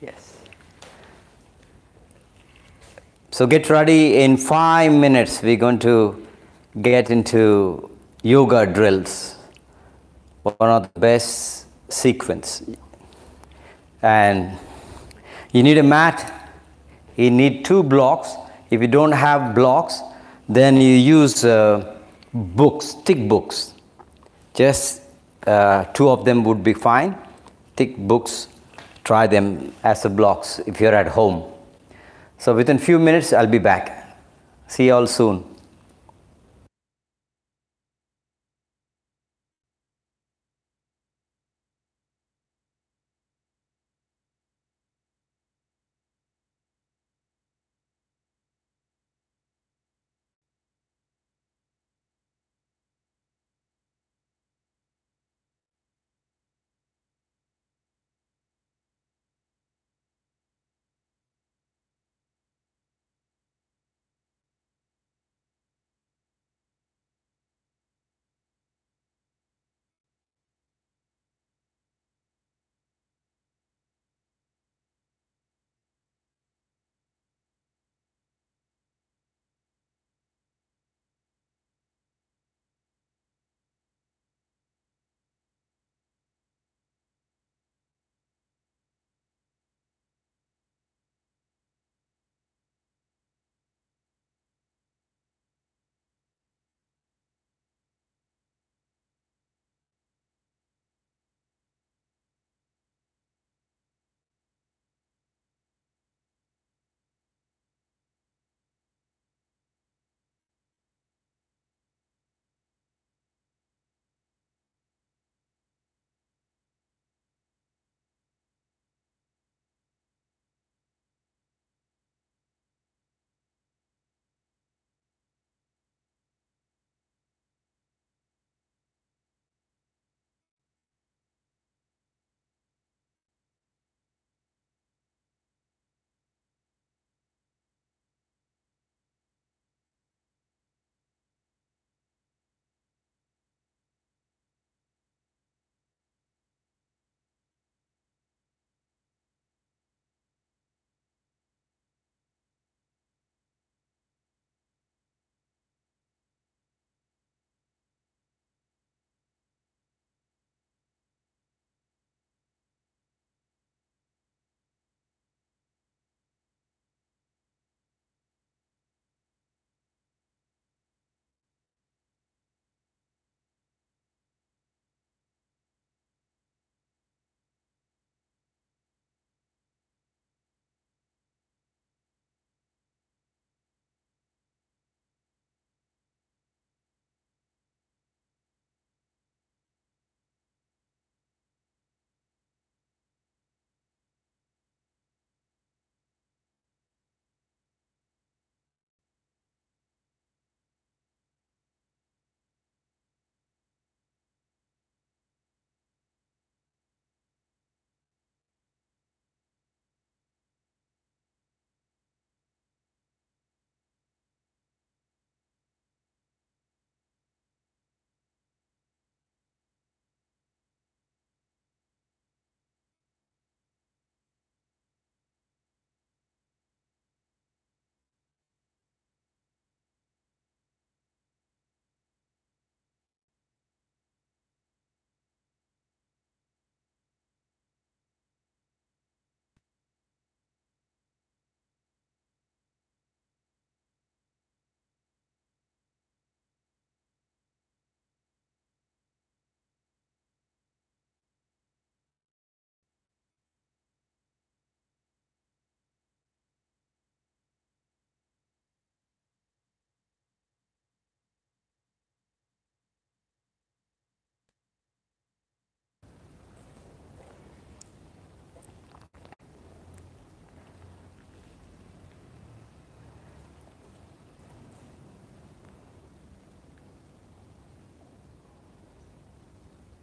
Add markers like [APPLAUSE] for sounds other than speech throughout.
Yes. So get ready. In five minutes, we're going to get into yoga drills. One of the best sequence. And you need a mat. You need two blocks. If you don't have blocks, then you use uh, books, thick books. Just uh, two of them would be fine. Thick books, try them as a blocks if you're at home. So within few minutes, I'll be back. See you all soon.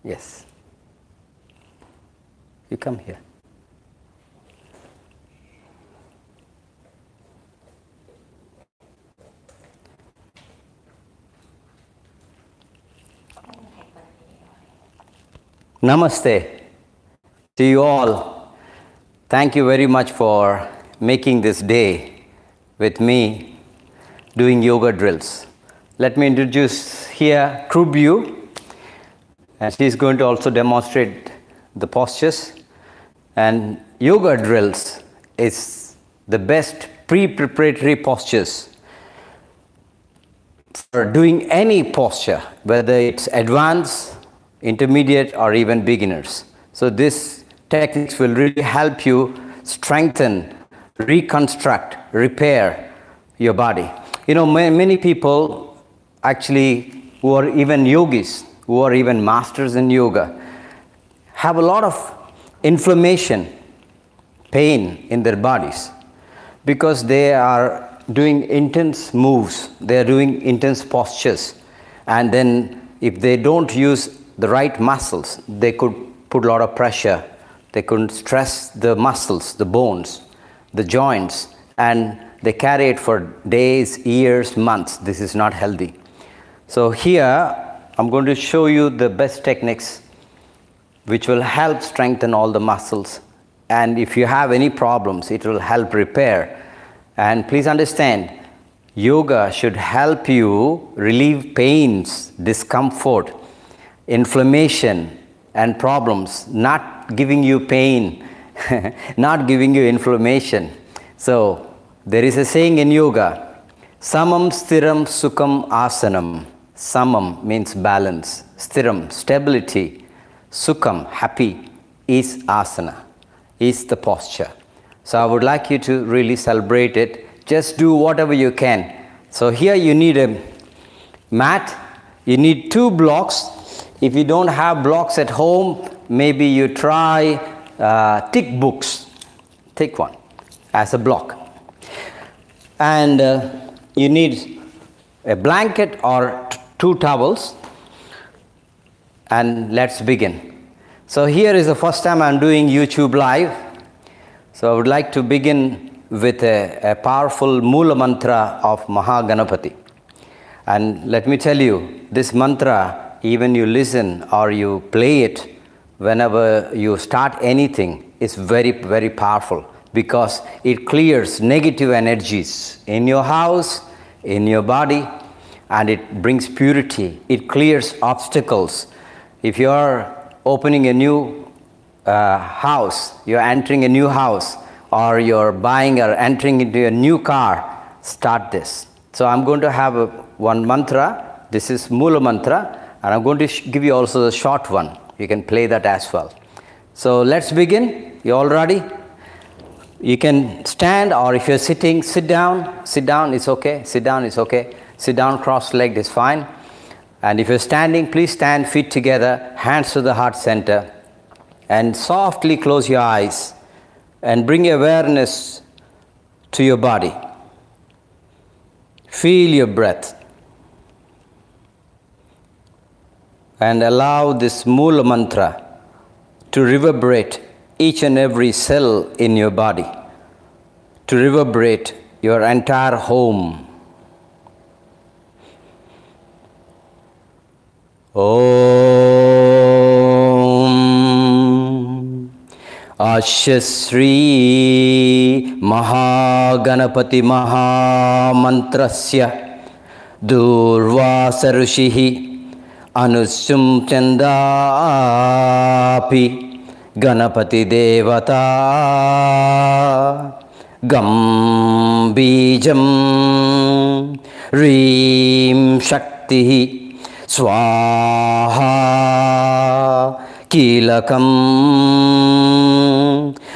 Yes. You come here. Namaste to you all. Thank you very much for making this day with me doing yoga drills. Let me introduce here Krubyu, and she's going to also demonstrate the postures. And yoga drills is the best pre-preparatory postures for doing any posture, whether it's advanced, intermediate, or even beginners. So these techniques will really help you strengthen, reconstruct, repair your body. You know, ma- many people actually who are even yogis, who are even masters in yoga, have a lot of inflammation, pain in their bodies because they are doing intense moves, they are doing intense postures, and then if they don't use the right muscles, they could put a lot of pressure, they could stress the muscles, the bones, the joints, and they carry it for days, years, months. This is not healthy. So, here I'm going to show you the best techniques which will help strengthen all the muscles. And if you have any problems, it will help repair. And please understand, yoga should help you relieve pains, discomfort, inflammation, and problems, not giving you pain, [LAUGHS] not giving you inflammation. So, there is a saying in yoga Samam Stiram Sukham Asanam. Samam means balance, Sthiram, stability, Sukham, happy, is asana, is the posture. So I would like you to really celebrate it. Just do whatever you can. So here you need a mat, you need two blocks. If you don't have blocks at home, maybe you try uh, tick books. Take one as a block. And uh, you need a blanket or two towels and let's begin. So here is the first time I'm doing YouTube live. So I would like to begin with a, a powerful Mula mantra of Mahaganapati. And let me tell you, this mantra, even you listen or you play it whenever you start anything, is very, very powerful because it clears negative energies in your house, in your body, and it brings purity. It clears obstacles. If you are opening a new uh, house, you're entering a new house, or you're buying or entering into a new car, start this. So I'm going to have a, one mantra. This is Mula mantra, and I'm going to give you also the short one. You can play that as well. So let's begin. You all ready? You can stand, or if you're sitting, sit down. Sit down it's okay. Sit down it's okay. Sit down cross-legged is fine. And if you're standing, please stand feet together, hands to the heart center, and softly close your eyes and bring awareness to your body. Feel your breath. And allow this Mula mantra to reverberate each and every cell in your body, to reverberate your entire home. ओ अश्री महागणपतिमहामन्त्रस्य दूर्वासऋषिः अनुशुं चन्दापि गणपतिदेवता गं बीजं ह्रीं शक्तिः स्वाहा कीलकम्।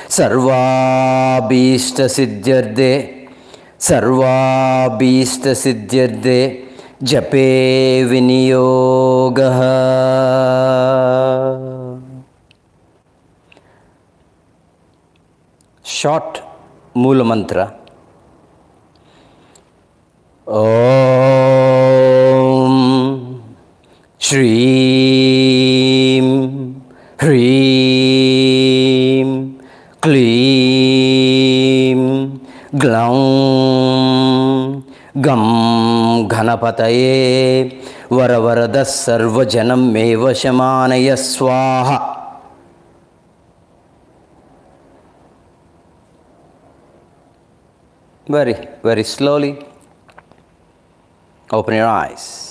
सर्वाभीष्टसिद्ध्यर्दे सर्वाभीष्टसिद्ध्यर्दे जपे विनियोगः। Short मूलमन्त्र। ओ श्रीं ह्रीं क्लीं ग्लौं गं घनपतये वरवरदः सर्वजनं मे वशमानय स्वाहा Very, very slowly. Open your eyes.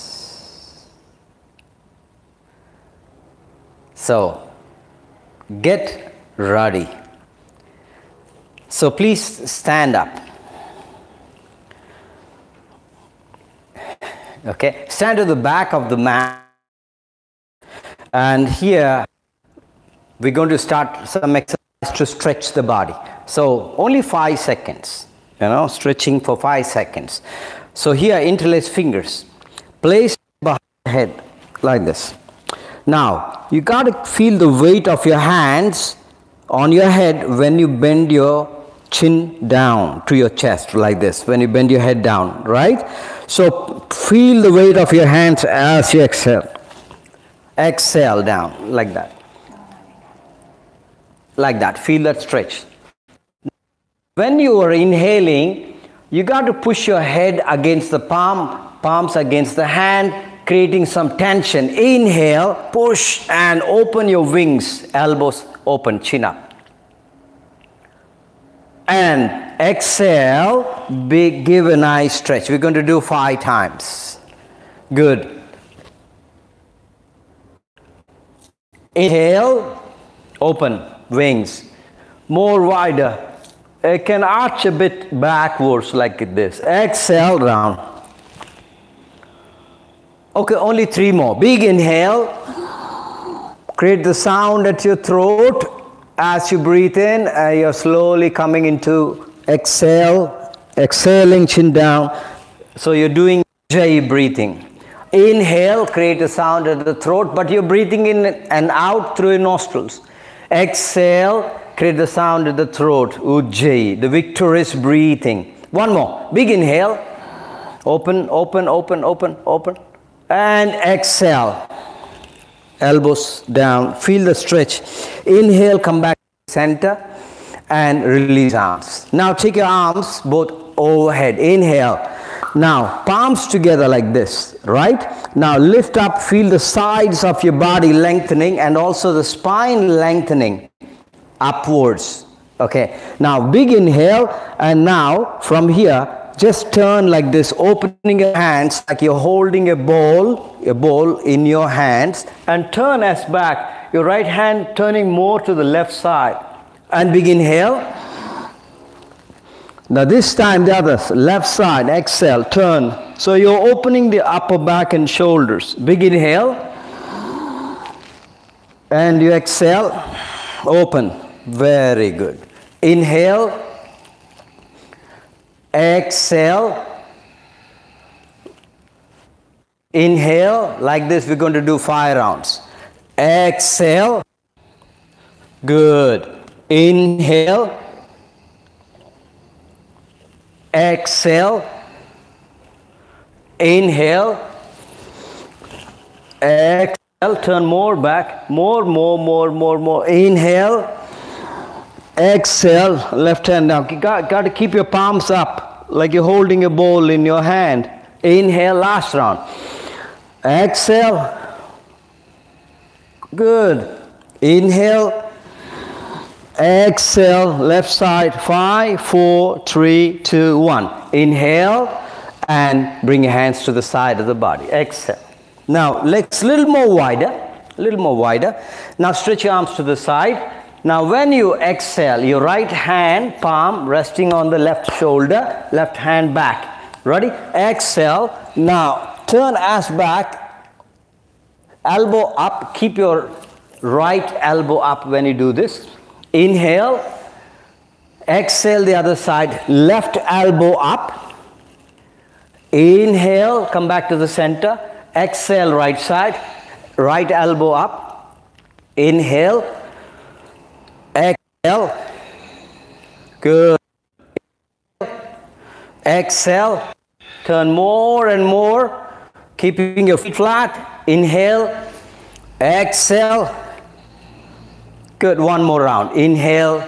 So, get ready. So, please stand up. Okay, stand to the back of the mat. And here we're going to start some exercise to stretch the body. So, only five seconds, you know, stretching for five seconds. So, here interlace fingers, place behind the head like this. Now, you got to feel the weight of your hands on your head when you bend your chin down to your chest like this when you bend your head down right? So feel the weight of your hands as you exhale. Exhale down like that. Like that feel that stretch. When you are inhaling you got to push your head against the palm palms against the hand creating some tension inhale push and open your wings elbows open chin up and exhale, big, give a nice stretch. We're going to do five times. Good. Inhale, open, wings. More wider. It can arch a bit backwards like this. Exhale, down. Okay, only three more. Big inhale. Create the sound at your throat as you breathe in, uh, you're slowly coming into exhale, exhaling chin down. So you're doing Ujjayi breathing. Inhale, create a sound at the throat, but you're breathing in and out through your nostrils. Exhale, create the sound at the throat, Ujjayi, the victorious breathing. One more. Big inhale. Open, open, open, open, open. And exhale elbows down, feel the stretch. Inhale, come back center and release arms. Now take your arms both overhead. Inhale. Now palms together like this, right? Now lift up, feel the sides of your body lengthening and also the spine lengthening upwards. Okay. Now big inhale and now from here just turn like this, opening your hands like you're holding a ball a ball in your hands, and turn as back. Your right hand turning more to the left side. And big inhale. Now this time the other left side, exhale, turn. So you're opening the upper back and shoulders. Big inhale. And you exhale, open. Very good. Inhale Exhale. Inhale, like this, we're going to do five rounds. Exhale. Good. Inhale. Exhale. Inhale. Exhale. Turn more back. More, more, more, more, more. Inhale. Exhale, left hand down. You got, got to keep your palms up like you're holding a bowl in your hand. Inhale, last round. Exhale. Good. Inhale. Exhale, left side. Five, four, three, two, one. Inhale and bring your hands to the side of the body. Exhale. Now, legs a little more wider, a little more wider. Now, stretch your arms to the side. Now when you exhale, your right hand palm resting on the left shoulder, left hand back. Ready? Exhale. Now turn ass back, elbow up, keep your right elbow up when you do this. Inhale. Exhale the other side, left elbow up. Inhale, come back to the center. Exhale right side, right elbow up. Inhale Exhale. Good. Exhale. Turn more and more. Keeping your feet flat. Inhale. Exhale. Good. One more round. Inhale.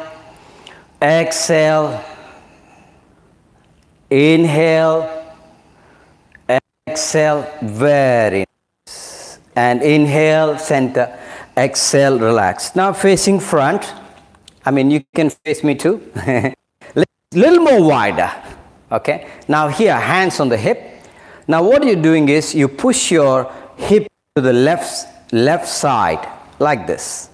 Exhale. Inhale. Exhale. Very nice. And inhale, center. Exhale, relax. Now facing front. I mean, you can face me too. [LAUGHS] little more wider. Okay. Now here, hands on the hip. Now what you're doing is you push your hip to the left, left side like this.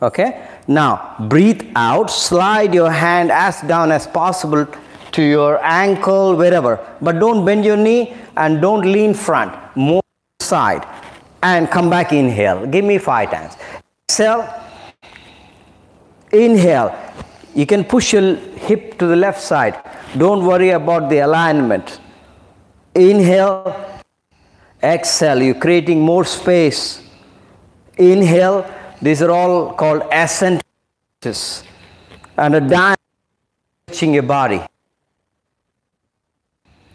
Okay. Now breathe out, slide your hand as down as possible to your ankle, wherever. But don't bend your knee and don't lean front. More side. And come back, inhale. Give me five times. Exhale. Inhale. You can push your hip to the left side. Don't worry about the alignment. Inhale. Exhale. You're creating more space. Inhale. These are all called ascent and a diamond touching your body.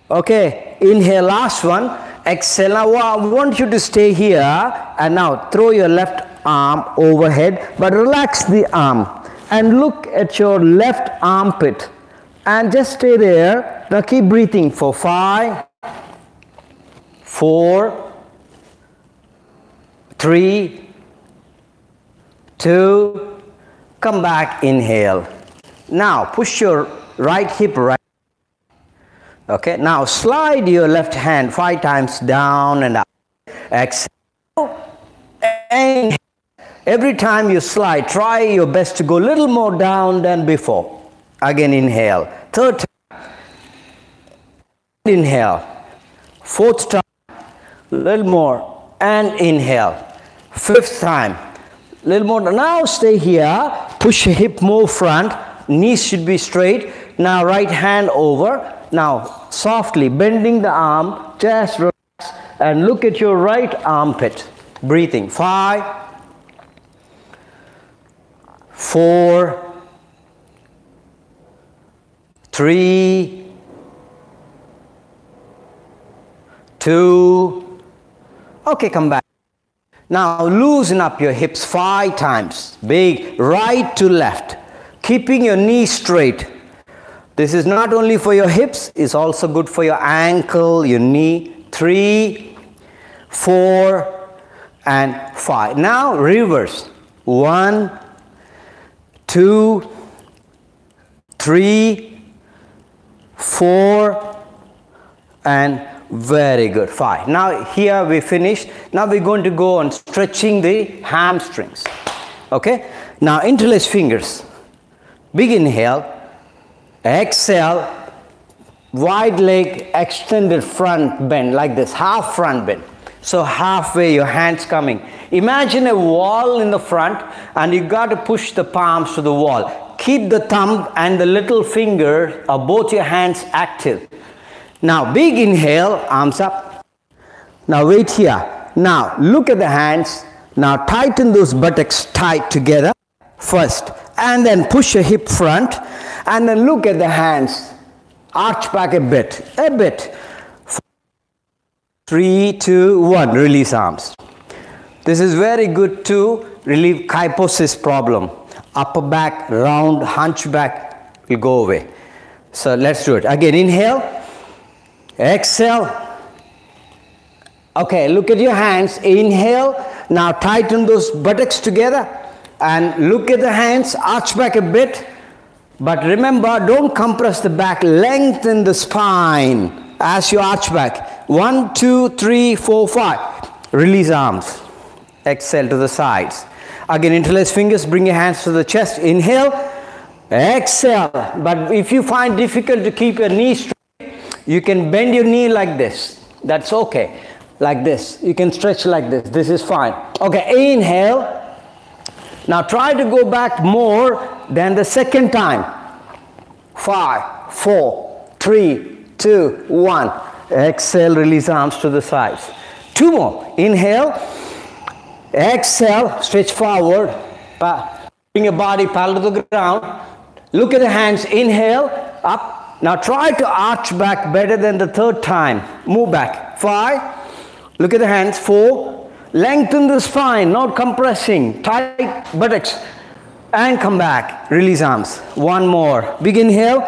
Okay, inhale, last one. Exhale. Now, I want you to stay here and now throw your left arm overhead, but relax the arm and look at your left armpit and just stay there. Now, keep breathing for five, four, three, two, come back, inhale. Now, push your right hip right. Okay, now slide your left hand five times down and up. Exhale. And every time you slide, try your best to go a little more down than before. Again, inhale. Third time. Inhale. Fourth time. A little more. And inhale. Fifth time. A little more. Now stay here. Push hip more front. Knees should be straight. Now right hand over. Now softly bending the arm. Just relax and look at your right armpit. Breathing. Five. Four. Three. Two. Okay, come back. Now loosen up your hips five times. Big right to left. Keeping your knees straight. This is not only for your hips, it's also good for your ankle, your knee. Three, four, and five. Now reverse. One, two, three, four, and very good. Five. Now here we finished. Now we're going to go on stretching the hamstrings. Okay. Now interlace fingers. Big inhale. Exhale. Wide leg extended front bend like this. Half front bend. So halfway your hands coming. Imagine a wall in the front and you got to push the palms to the wall. Keep the thumb and the little finger of both your hands active. Now big inhale, arms up. Now wait here. Now look at the hands. Now tighten those buttocks tight together first and then push your hip front and then look at the hands. Arch back a bit, a bit. Three, two, one. Release arms. This is very good to relieve kyphosis problem. Upper back, round, hunchback will go away. So let's do it. Again, inhale. Exhale. Okay, look at your hands. Inhale. Now tighten those buttocks together and look at the hands. Arch back a bit. But remember, don't compress the back. Lengthen the spine as you arch back. One, two, three, four, five. Release arms. Exhale to the sides. Again, interlace fingers. Bring your hands to the chest. Inhale. Exhale. But if you find difficult to keep your knee straight, you can bend your knee like this. That's okay. Like this. You can stretch like this. This is fine. Okay, inhale. Now try to go back more than the second time. Five, four, three, two, one. Exhale, release arms to the sides. Two more. Inhale. Exhale, stretch forward. Bring your body parallel to the ground. Look at the hands. Inhale, up, now try to arch back better than the third time. Move back. Five. Look at the hands. Four. Lengthen the spine, not compressing. Tight buttocks. And come back. Release arms. One more. Big inhale.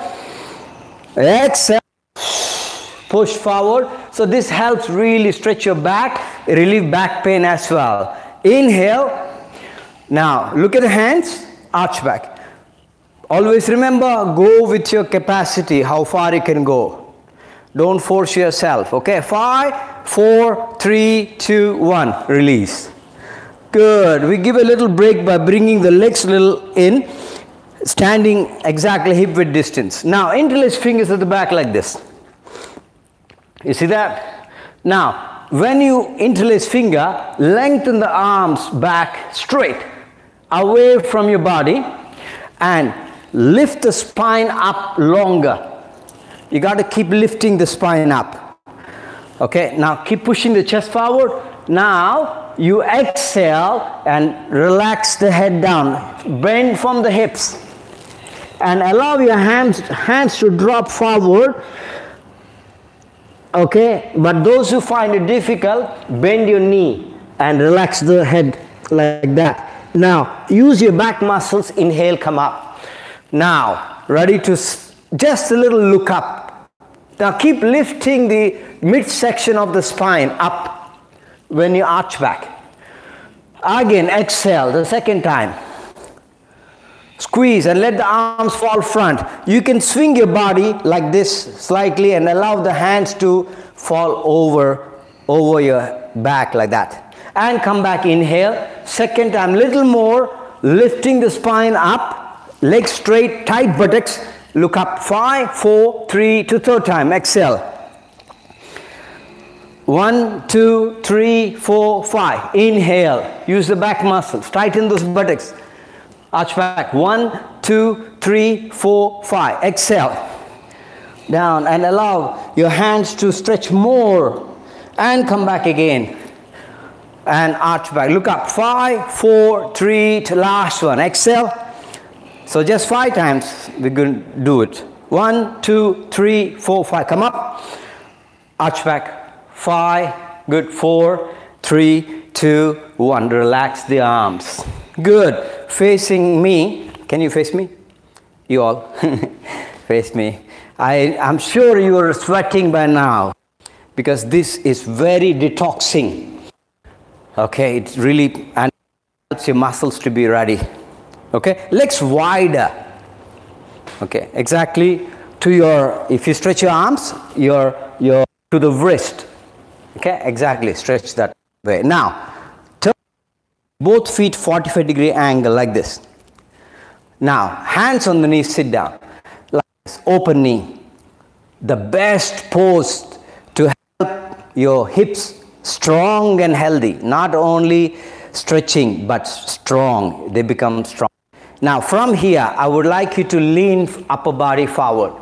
Exhale. Push forward. So this helps really stretch your back, relieve back pain as well. Inhale. Now look at the hands. Arch back. Always remember, go with your capacity, how far you can go. Don't force yourself. Okay, five, four, three, two, one. Release. Good. We give a little break by bringing the legs a little in, standing exactly hip width distance. Now, interlace fingers at the back like this. You see that? Now, when you interlace finger, lengthen the arms back straight, away from your body, and lift the spine up longer. You got to keep lifting the spine up. Okay, now keep pushing the chest forward. Now you exhale and relax the head down. Bend from the hips and allow your hands, hands to drop forward. Okay, but those who find it difficult, bend your knee and relax the head like that. Now use your back muscles, inhale, come up. Now, ready to just a little look up. Now keep lifting the midsection of the spine up when you arch back. Again, exhale the second time. Squeeze and let the arms fall front. You can swing your body like this slightly and allow the hands to fall over over your back like that. And come back, inhale. Second time, little more, lifting the spine up legs straight, tight buttocks. Look up. Five, four, three, to third time. Exhale. One, two, three, four, five. Inhale. Use the back muscles. Tighten those buttocks. Arch back. One, two, three, four, five. Exhale. Down and allow your hands to stretch more and come back again. And arch back. Look up. Five, four, three, to last one. Exhale. So just five times we're going to do it. One, two, three, four, five. Come up. Arch back. Five. Good. Four, three, two, one. Relax the arms. Good. Facing me. Can you face me? You all. [LAUGHS] face me. I, I'm sure you are sweating by now because this is very detoxing. Okay, it really and helps your muscles to be ready okay legs wider okay exactly to your if you stretch your arms your your to the wrist okay exactly stretch that way now both feet 45 degree angle like this now hands on the knees sit down like this open knee the best pose to help your hips strong and healthy not only stretching but strong they become strong now from here, I would like you to lean upper body forward.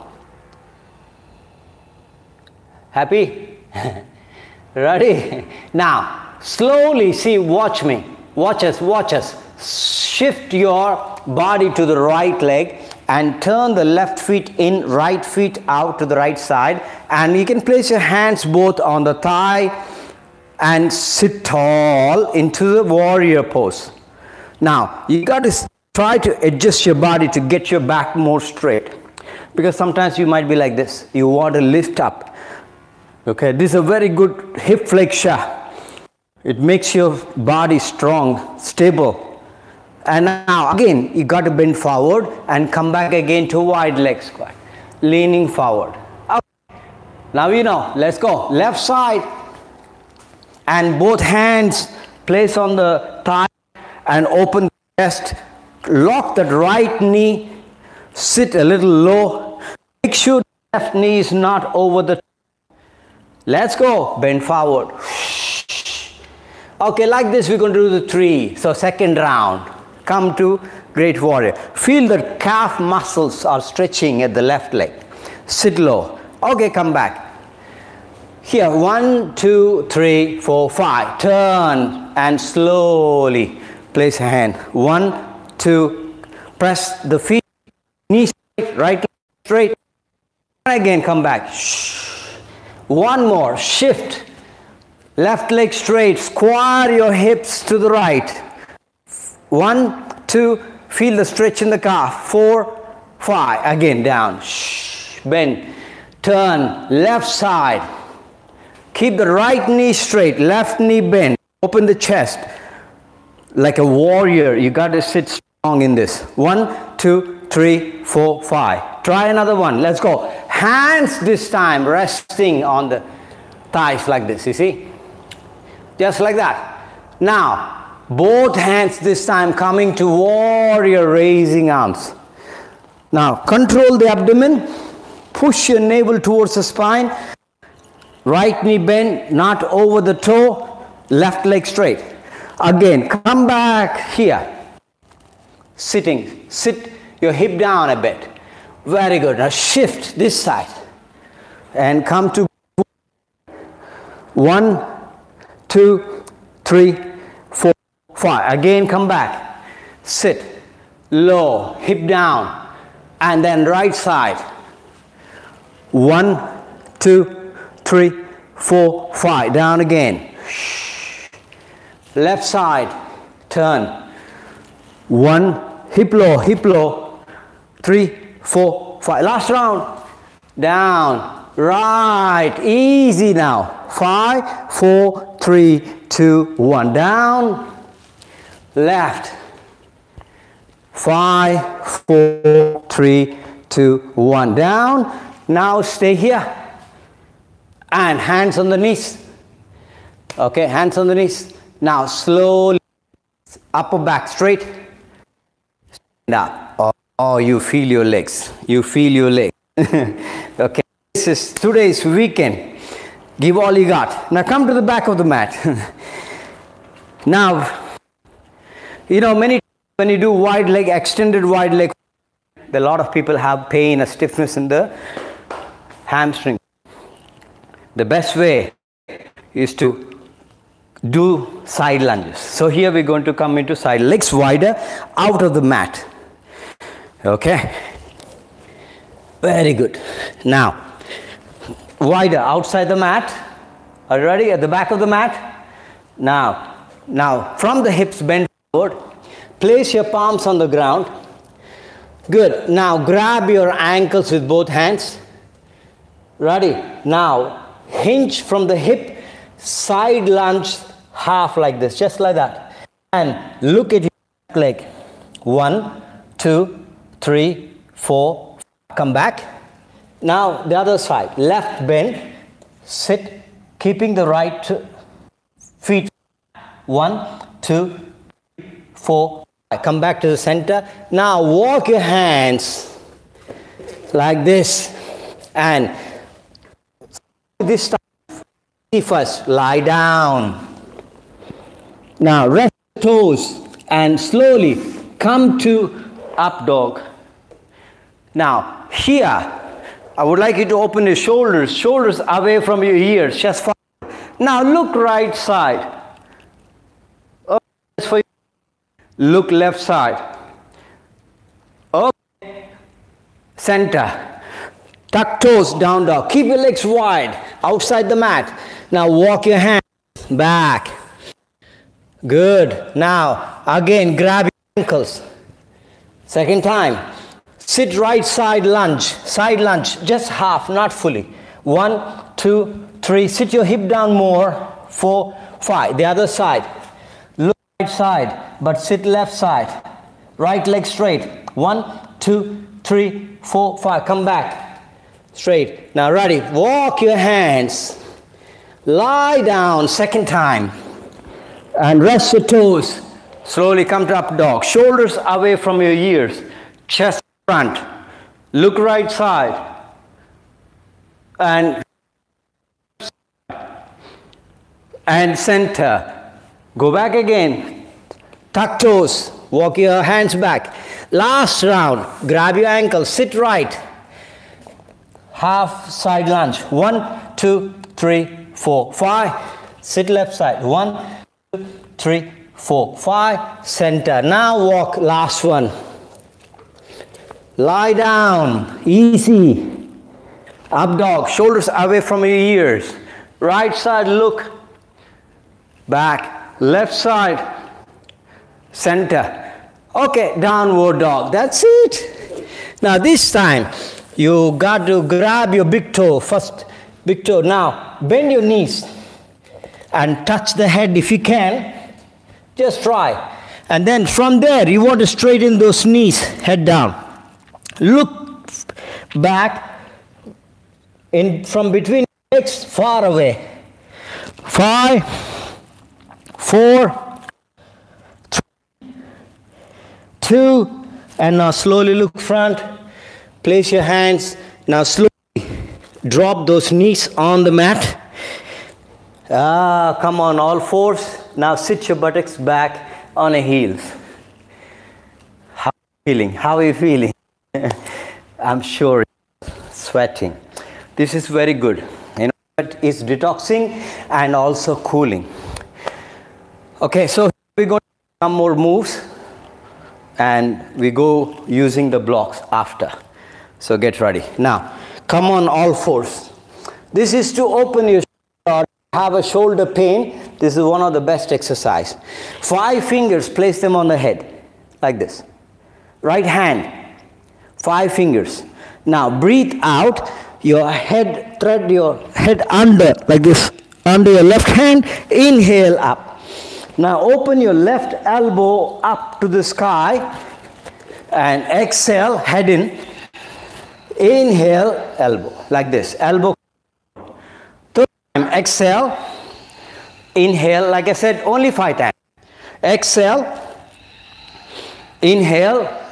Happy? [LAUGHS] Ready? Now, slowly see, watch me. Watch us, watch us. Shift your body to the right leg and turn the left feet in, right feet out to the right side. And you can place your hands both on the thigh and sit tall into the warrior pose. Now, you got to Try to adjust your body to get your back more straight. Because sometimes you might be like this. You want to lift up. Okay, this is a very good hip flexor. It makes your body strong, stable. And now again, you got to bend forward and come back again to wide leg squat. Leaning forward. Now you know, let's go. Left side. And both hands place on the thigh and open the chest lock that right knee, sit a little low, make sure the left knee is not over the. Let's go, bend forward. Okay, like this we're going to do the three. So second round, come to great warrior. Feel the calf muscles are stretching at the left leg. Sit low. Okay, come back. Here, one, two, three, four, five. Turn and slowly place a hand. One, two, press the feet, knee straight, right straight. And again, come back. One more, shift. Left leg straight, square your hips to the right. One, two, feel the stretch in the calf. Four, five, again down. Shh. Bend, turn, left side. Keep the right knee straight, left knee bend. Open the chest. Like a warrior, you got to sit strong in this. One, two, three, four, five. Try another one. Let's go. Hands this time resting on the thighs like this. You see? Just like that. Now, both hands this time coming to warrior raising arms. Now, control the abdomen. Push your navel towards the spine. Right knee bend, not over the toe. Left leg straight. Again, come back here. Sitting. Sit your hip down a bit. Very good. Now shift this side. And come to one, two, three, four, five. Again, come back. Sit. Low. Hip down. And then right side. One, two, three, four, five. Down again. Left side, turn. One, hip low, hip low. Three, four, five. Last round. Down, right. Easy now. Five, four, three, two, one. Down, left. Five, four, three, two, one. Down. Now stay here. And hands on the knees. Okay, hands on the knees. Now slowly, upper back straight. Stand up. Oh, oh, you feel your legs. You feel your legs. [LAUGHS] okay, this is today's weekend. Give all you got. Now come to the back of the mat. [LAUGHS] now, you know, many when you do wide leg, extended wide leg, a lot of people have pain, a stiffness in the hamstring. The best way is to do side lunges. So here we're going to come into side legs wider out of the mat. Okay. Very good. Now, wider outside the mat. Are you ready? At the back of the mat. Now, now from the hips bend forward. Place your palms on the ground. Good. Now grab your ankles with both hands. Ready? Now hinge from the hip, side lunge half like this, just like that. And look at your leg. One, two, three, four, come back. Now the other side, left bend, sit, keeping the right feet. One, two, four, come back to the center. Now walk your hands like this and this time first lie down now rest toes and slowly come to up dog. Now here, I would like you to open your shoulders, shoulders away from your ears, chest forward. Now look right side. Look left side. Center. Tuck toes down dog. Keep your legs wide outside the mat. Now walk your hands back Good. Now, again, grab your ankles. Second time. Sit right side lunge. Side lunge. Just half, not fully. One, two, three. Sit your hip down more. Four, five. The other side. Look right side, but sit left side. Right leg straight. One, two, three, four, five. Come back. Straight. Now, ready. Walk your hands. Lie down. Second time and rest your toes. Slowly come to up dog. Shoulders away from your ears. Chest front. Look right side. And and center. Go back again. Tuck toes. Walk your hands back. Last round. Grab your ankle. Sit right. Half side lunge. One, two, three, four, five. Sit left side. One, three, four, five, center. Now walk, last one. Lie down, easy. Up dog, shoulders away from your ears. Right side, look. Back, left side, center. Okay, downward dog, that's it. Now this time, you got to grab your big toe, first big toe. Now, bend your knees and touch the head if you can. Just try. And then from there, you want to straighten those knees, head down. Look back in from between legs far away. Five, four, three, two, and now slowly look front. Place your hands. Now slowly drop those knees on the mat. Ah, come on, all fours. Now sit your buttocks back on your heels. How are you feeling? How are you feeling? [LAUGHS] I'm sure sweating. This is very good. You know, it's detoxing and also cooling. Okay, so we go some more moves and we go using the blocks after. So get ready. Now, come on all fours. This is to open your shoulder, have a shoulder pain. This is one of the best exercise. Five fingers, place them on the head like this. Right hand, five fingers. Now breathe out. Your head, thread your head under like this, under your left hand. Inhale up. Now open your left elbow up to the sky and exhale, head in. Inhale, elbow, like this. Elbow. Third time, exhale. Inhale, like I said, only five times. Exhale. Inhale.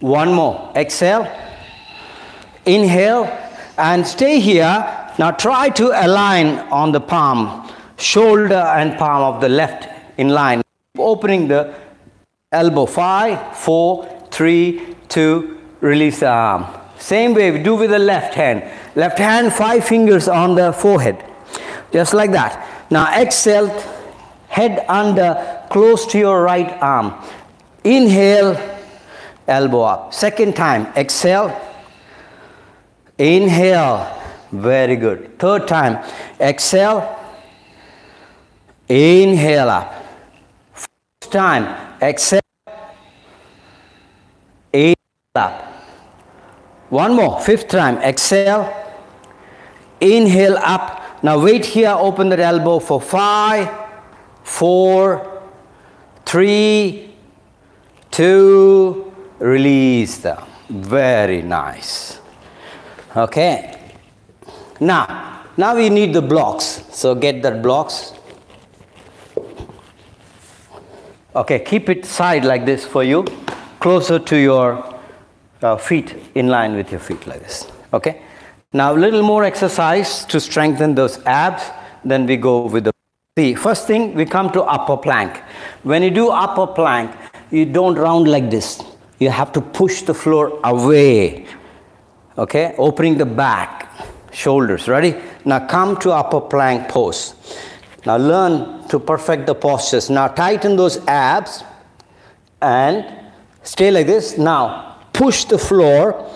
One more. Exhale. Inhale and stay here. Now try to align on the palm, shoulder and palm of the left in line. Opening the elbow. Five, four, three, two, release the arm. Same way we do with the left hand. Left hand, five fingers on the forehead. Just like that. Now exhale, head under, close to your right arm. Inhale, elbow up. Second time, exhale. Inhale. Very good. Third time, exhale. Inhale up. Fourth time, exhale. Inhale up. One more, fifth time, exhale. Inhale up. Now wait here, open that elbow for five, four, three, two, release them. Very nice. Okay. Now, now we need the blocks. So get that blocks. Okay, keep it side like this for you, closer to your uh, feet, in line with your feet like this. Okay. Now a little more exercise to strengthen those abs. Then we go with the. See, first thing we come to upper plank. When you do upper plank, you don't round like this. You have to push the floor away. Okay, opening the back, shoulders. Ready? Now come to upper plank pose. Now learn to perfect the postures. Now tighten those abs and stay like this. Now push the floor,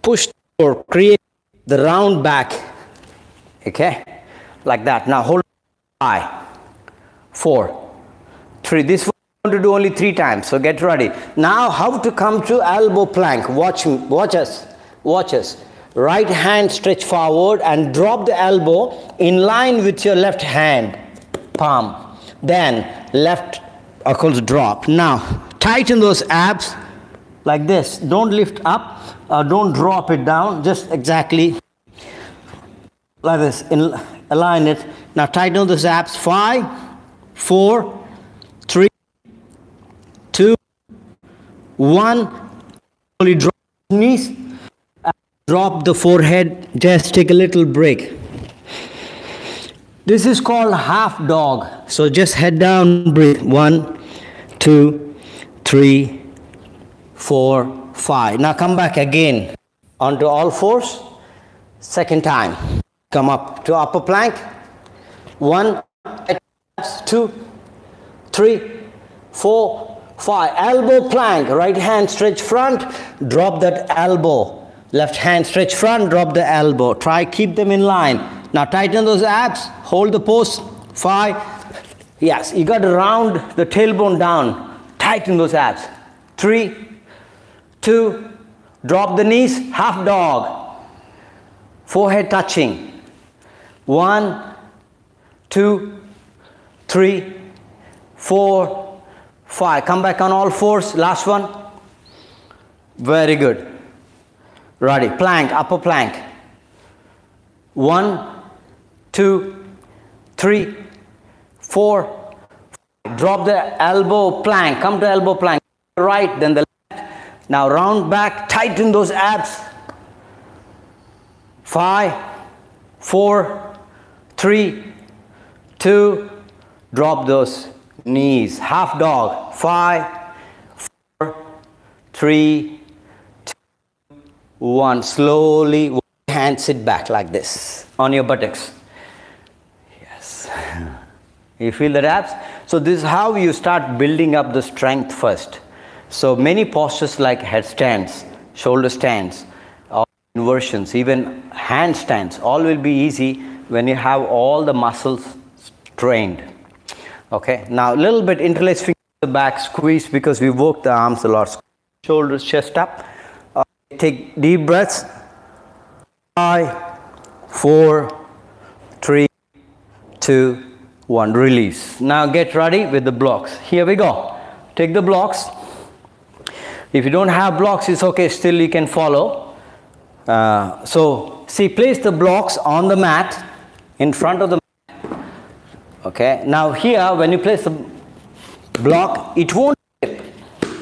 push the floor, create the round back. Okay, like that. Now hold five, four, three. This to do only three times. So get ready. Now how to come to elbow plank? Watch. Watch us. Watch us. Right hand stretch forward and drop the elbow in line with your left hand palm. Then left knuckles drop. Now tighten those abs like this. Don't lift up, uh, don't drop it down, just exactly like this. In, align it. Now tighten those abs. Five, four, three, two, one. Slowly drop knees. Drop the forehead. Just take a little break. This is called half dog. So just head down, breathe. One, two, three, four, five. Now come back again onto all fours. Second time. Come up to upper plank. One, two, three, four, five. Elbow plank. Right hand stretch front. Drop that elbow. Left hand stretch front. Drop the elbow. Try keep them in line. Now tighten those abs. Hold the pose. Five. Yes, you got to round the tailbone down. Tighten those abs. Three, two, drop the knees, half dog. Forehead touching. One, two, three, four, five. Come back on all fours. Last one. Very good. Ready. Plank, upper plank. One, two, three, four. Drop the elbow plank. Come to elbow plank. Right, then the left. Now round back, tighten those abs. Five, four, three, two. Drop those knees. Half dog. Five, four, three, two, one. Slowly, hand sit back like this on your buttocks. Yes. [LAUGHS] You feel the abs? So this is how you start building up the strength first. So many postures like headstands, shoulder stands, inversions, even handstands, all will be easy when you have all the muscles trained. Okay, now a little bit interlace fingers the back, squeeze because we work the arms a lot. Shoulders, chest up. Uh, take deep breaths. Five, four, three, two, one. Release. Now get ready with the blocks. Here we go. Take the blocks. If you don't have blocks, it's okay. Still, you can follow. Uh, so, see, place the blocks on the mat in front of the okay? Now here when you place the block it won't slip.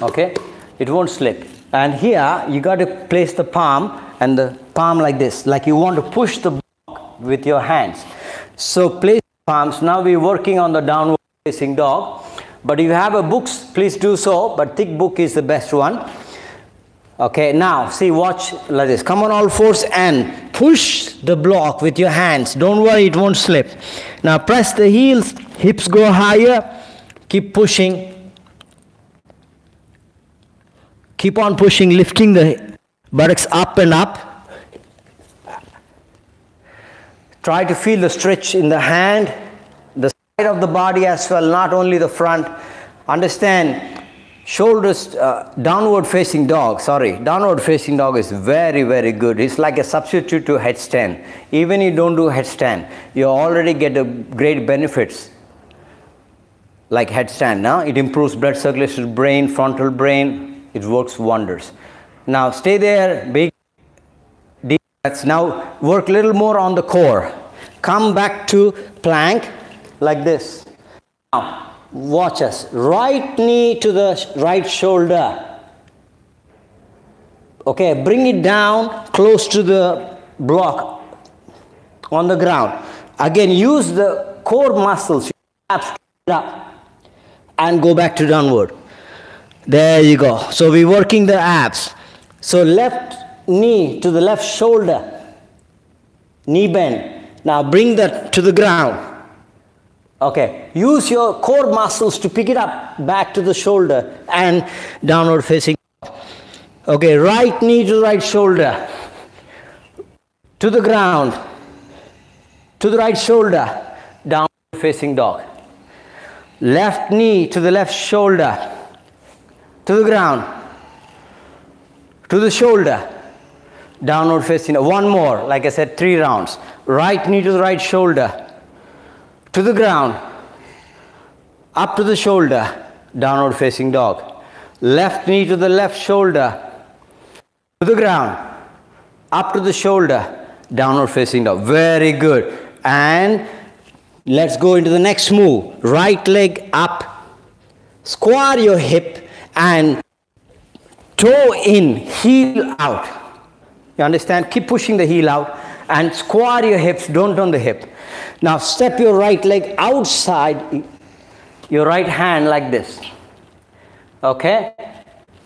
Okay? It won't slip. And here you got to place the palm and the palm like this. Like you want to push the block with your hands. So place palms. Now we're working on the downward facing dog. But if you have a books please do so. But thick book is the best one. Okay, now see, watch like this. Come on all fours and push the block with your hands. Don't worry, it won't slip. Now press the heels, hips go higher. Keep pushing. Keep on pushing, lifting the buttocks up and up. Try to feel the stretch in the hand, the side of the body as well, not only the front. Understand shoulders uh, downward facing dog sorry downward facing dog is very very good. It's like a substitute to headstand. Even you don't do headstand you already get the great benefits. Like headstand now it improves blood circulation to brain frontal brain. It works wonders. Now stay there big deep breaths. Now work a little more on the core. Come back to plank like this. Now Watch us. Right knee to the right shoulder. Okay, bring it down close to the block on the ground. Again, use the core muscles up and go back to downward. There you go. So we're working the abs. So left knee to the left shoulder. Knee bend. Now bring that to the ground. Okay, use your core muscles to pick it up back to the shoulder and downward facing. Okay, right knee to the right shoulder, to the ground, to the right shoulder, downward facing dog. Left knee to the left shoulder, to the ground, to the shoulder, downward facing. One more, like I said, three rounds. Right knee to the right shoulder, to the ground, up to the shoulder, downward facing dog. Left knee to the left shoulder, to the ground, up to the shoulder, downward facing dog. Very good. And let's go into the next move. Right leg up, square your hip and toe in, heel out. You understand? Keep pushing the heel out and square your hips, don't turn the hip. Now step your right leg outside your right hand like this. Okay?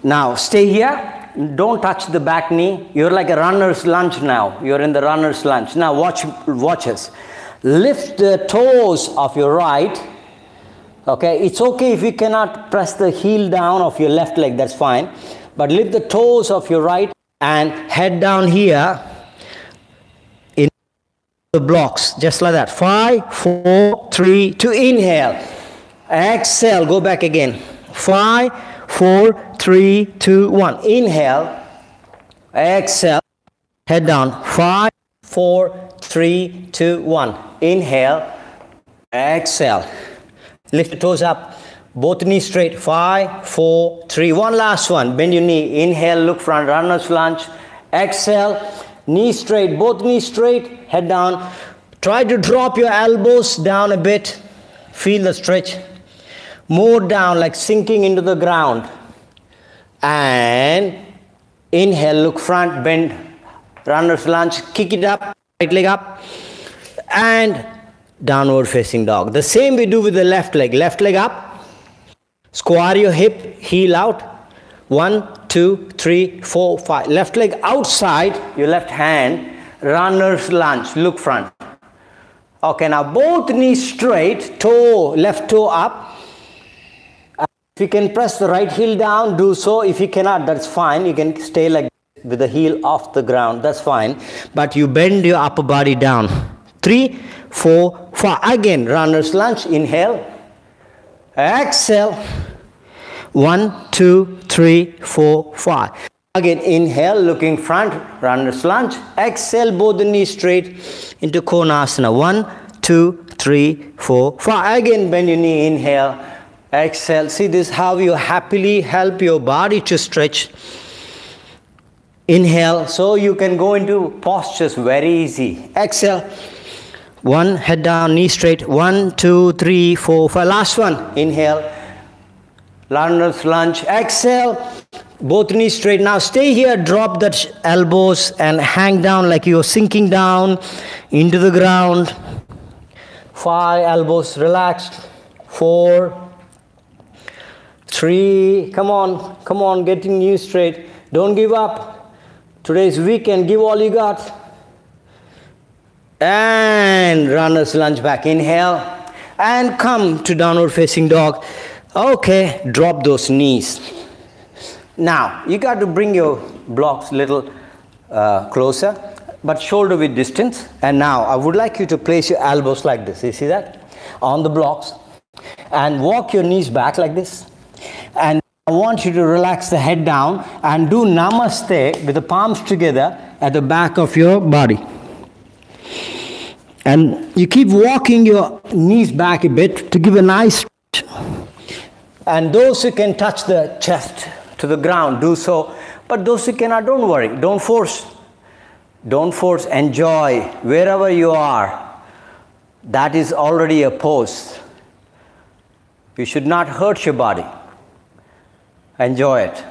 Now stay here. Don't touch the back knee. You're like a runner's lunge now. You're in the runner's lunge. Now watch watch us. Lift the toes of your right. Okay, it's okay if you cannot press the heel down of your left leg, that's fine. But lift the toes of your right and head down here the blocks just like that. Five four three two. Inhale. Exhale. Go back again. Five four three two one. Inhale. Exhale. Head down. Five four three two one. Inhale. Exhale. Lift the toes up. Both knees straight. Five four three. One last one. Bend your knee. Inhale. Look front. Runner's lunge. Exhale, knee straight, both knees straight, head down. Try to drop your elbows down a bit. Feel the stretch. More down, like sinking into the ground. And inhale, look front, bend, runner's lunge, kick it up, right leg up, and downward facing dog. The same we do with the left leg. Left leg up, square your hip, heel out. One, two, three, four, five. Left leg outside, your left hand, runner's lunge, look front. Okay, now both knees straight, toe, left toe up. If you can press the right heel down, do so. If you cannot, that's fine. You can stay like with the heel off the ground, that's fine. But you bend your upper body down. Three, four, five. Again, runner's lunge, inhale. Exhale. One, two, three, four, five. Again, inhale, looking front, runner's lunge. Exhale, both the knees straight into Konasana. One, two, three, four, five. Again, bend your knee, inhale. Exhale. See this how you happily help your body to stretch. Inhale, so you can go into postures very easy. Exhale. One, head down, knee straight. One, two, three, four, five. Last one. Inhale. Runner's lunge. Exhale. Both knees straight. Now stay here. Drop the elbows and hang down like you're sinking down into the ground. Five elbows relaxed. Four, three. Come on, come on, getting you straight. Don't give up. Today's weekend, give all you got. And runner's lunge back. Inhale. And come to downward facing dog. Okay, drop those knees. Now, you got to bring your blocks a little uh, closer, but shoulder width distance. And now, I would like you to place your elbows like this. You see that? On the blocks. And walk your knees back like this. And I want you to relax the head down and do namaste with the palms together at the back of your body. And you keep walking your knees back a bit to give a nice. And those who can touch the chest to the ground, do so. But those who cannot, don't worry. Don't force. Don't force. Enjoy wherever you are. That is already a pose. You should not hurt your body enjoy it.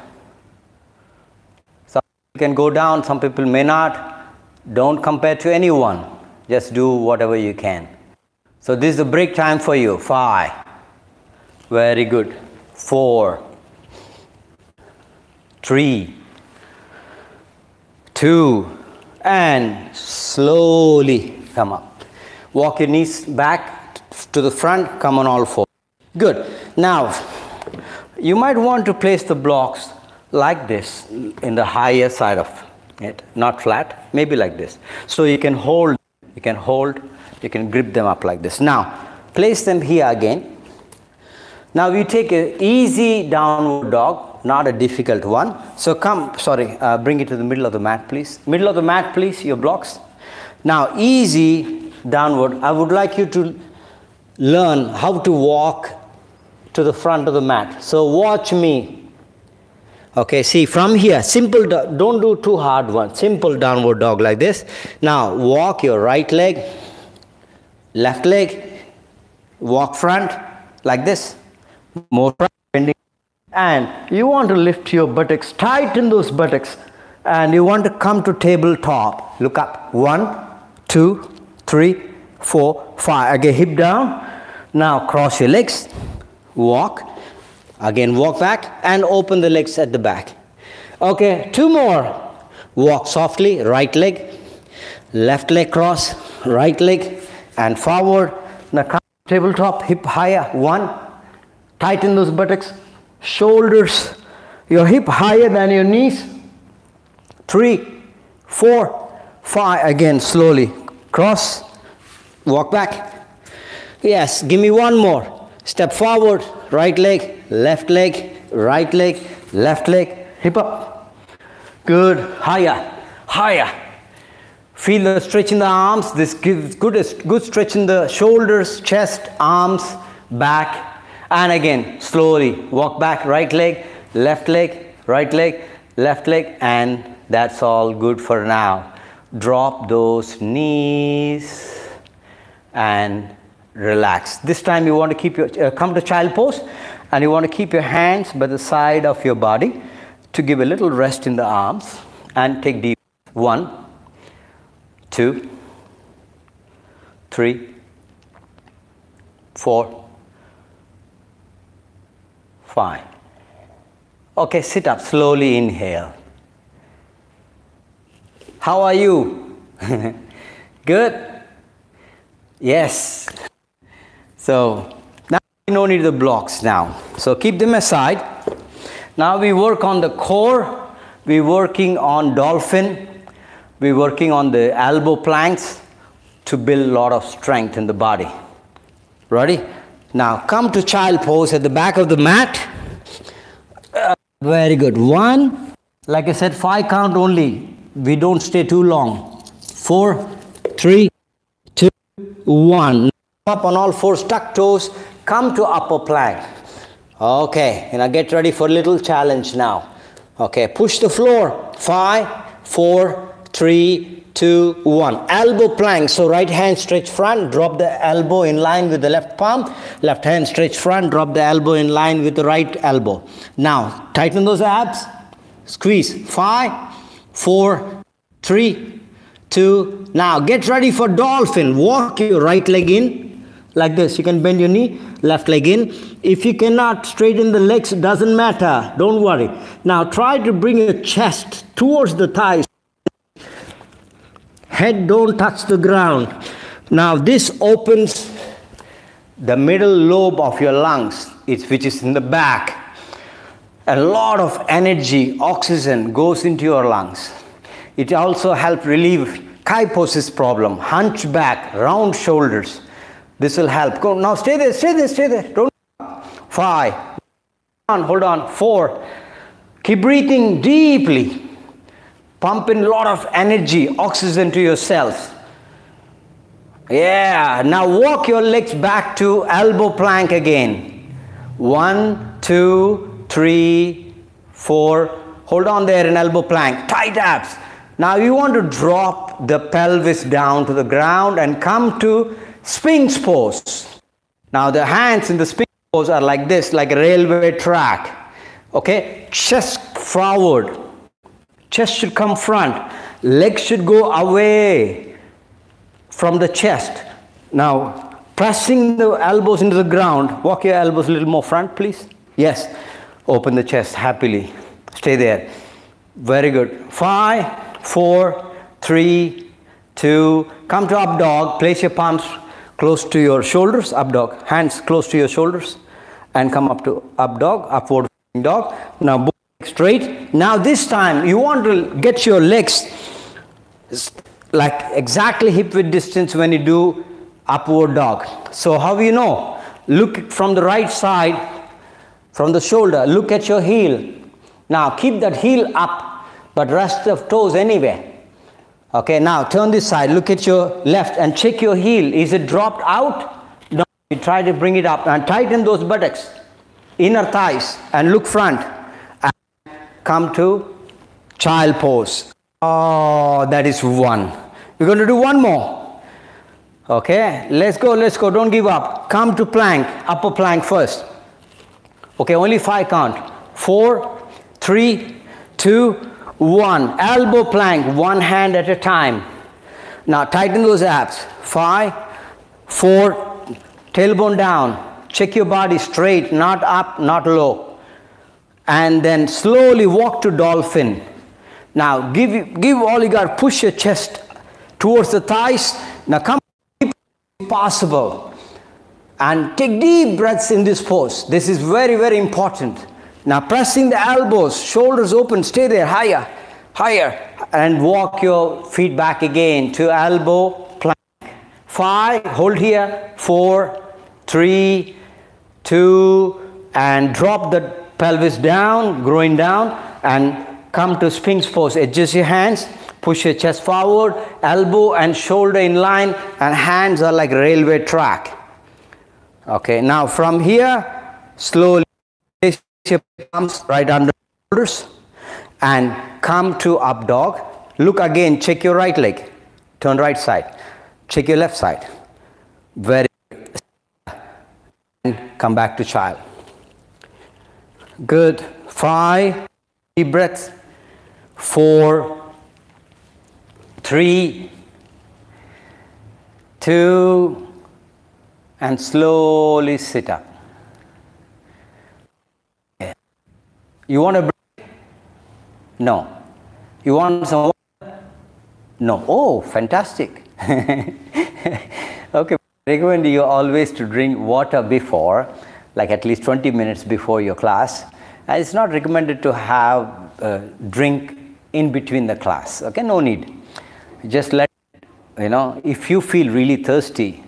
Some people can go down, some people may not. Don't compare to anyone. Just do whatever you can. So this is the break time for you. Five. Very good. Four, three, two, And slowly come up. Walk your knees back to the front. Come on all four. Good. Now, you might want to place the blocks like this in the higher side of it, not flat, maybe like this. So you can hold, you can hold, you can grip them up like this. Now, place them here again. Now we take an easy downward dog, not a difficult one. So come, sorry, uh, bring it to the middle of the mat, please. Middle of the mat, please, your blocks. Now, easy downward. I would like you to learn how to walk to the front of the mat. So watch me. Okay, see from here, simple, don't do too hard one. Simple downward dog like this. Now walk your right leg, left leg, walk front like this. More bending. And you want to lift your buttocks, tighten those buttocks. And you want to come to tabletop. Look up. One, two, three, four, five. Again, hip down. Now cross your legs walk, again walk back and open the legs at the back. Okay, two more. Walk softly, right leg, left leg cross, right leg and forward. Now come tabletop, hip higher, one. Tighten those buttocks, shoulders, your hip higher than your knees. Three, four, five, again slowly. Cross, walk back. Yes, give me one more. Step forward, right leg, left leg, right leg, left leg, hip up. Good, higher, higher. Feel the stretch in the arms. This gives good, good stretch in the shoulders, chest, arms, back. And again, slowly walk back, right leg, left leg, right leg, left leg, and That's all good for now. Drop those knees and relax. This time you want to keep your, uh, come to child pose and you want to keep your hands by the side of your body to give a little rest in the arms and take deep. One, two, three, four, five. Okay, sit up, slowly inhale. How are you? [LAUGHS] Good? Yes. So, now we don't need the blocks now. So, keep them aside. Now we work on the core, we're working on dolphin, we're working on the elbow planks to build a lot of strength in the body. Ready? Now come to child pose at the back of the mat. Uh, very good. One, like I said, five count only. We don't stay too long. Four, three, two, one. Up on all four stuck toes. Come to upper plank. Okay, and I get ready for a little challenge now. Okay, push the floor. Five, four, three, two, one. Elbow plank. So right hand stretch front, drop the elbow in line with the left palm. Left hand stretch front, drop the elbow in line with the right elbow. Now, tighten those abs. Squeeze. Five, four, three, two. Now, get ready for dolphin. Walk your right leg in like this. You can bend your knee, left leg in. If you cannot straighten the legs, doesn't matter. Don't worry. Now try to bring your chest towards the thighs. Head don't touch the ground. Now this opens the middle lobe of your lungs, which is in the back. A lot of energy, oxygen goes into your lungs. It also helps relieve kyphosis problem, hunchback, round shoulders this will help. Go now. Stay there. Stay there. Stay there. Don't. Five. Hold On. Hold on. Four. Keep breathing deeply. Pump in a lot of energy, oxygen to your cells. Yeah. Now walk your legs back to elbow plank again. One, two, three, four. Hold on there in elbow plank. Tight abs. Now you want to drop the pelvis down to the ground and come to Sphinx pose. Now the hands in the Sphinx pose are like this, like a railway track. Okay, chest forward, chest should come front, legs should go away from the chest. Now, pressing the elbows into the ground, walk your elbows a little more front, please. Yes, open the chest happily. Stay there. Very good. Five, four, three, two. Come to up dog. Place your palms close to your shoulders, up dog, hands close to your shoulders, and come up to up dog, upward dog. Now straight. Now this time you want to get your legs like exactly hip width distance when you do upward dog. So how do you know? Look from the right side, from the shoulder, look at your heel. Now keep that heel up, but rest of toes anywhere. Okay, now turn this side, look at your left and check your heel. Is it dropped out? No, you try to bring it up and tighten those buttocks, inner thighs, and look front. Come to child pose. Oh, that is one. We're going to do one more. Okay, let's go, let's go. Don't give up. Come to plank, upper plank first. Okay, only five count. Four, three, two, one, elbow plank, one hand at a time. Now tighten those abs. Five, four, tailbone down. Check your body straight, not up, not low. And then slowly walk to dolphin. Now give, give got, push your chest towards the thighs. Now come possible. And take deep breaths in this pose. This is very, very important. Now pressing the elbows, shoulders open, stay there, higher, higher. And walk your feet back again to elbow plank. Five, hold here, four, three, two, and drop the pelvis down, groin down, and come to Sphinx pose. Adjust your hands, push your chest forward, elbow and shoulder in line, and hands are like railway track. Okay, now from here, slowly place your palms right under shoulders and come to up dog. Look again, check your right leg. Turn right side. Check your left side. Very and come back to child. Good. Five deep breaths. Four, three, two, and slowly sit up. You want to breathe? No. You want some water? No. Oh, fantastic. [LAUGHS] okay. I recommend you always to drink water before, like at least 20 minutes before your class. And it's not recommended to have a drink in between the class. Okay, no need. Just let, you know, if you feel really thirsty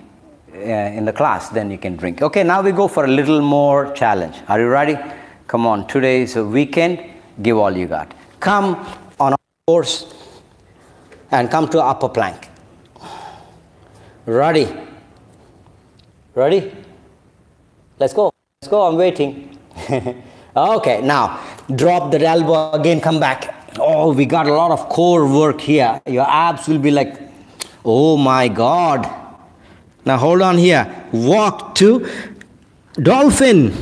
uh, in the class, then you can drink. Okay, now we go for a little more challenge. Are you ready? Come on, today is a weekend. Give all you got. Come on a horse and come to upper plank. Ready? Ready? Let's go. Let's go. I'm waiting. [LAUGHS] okay, now drop that elbow again, come back. Oh, we got a lot of core work here. Your abs will be like, oh my God. Now hold on here. Walk to dolphin.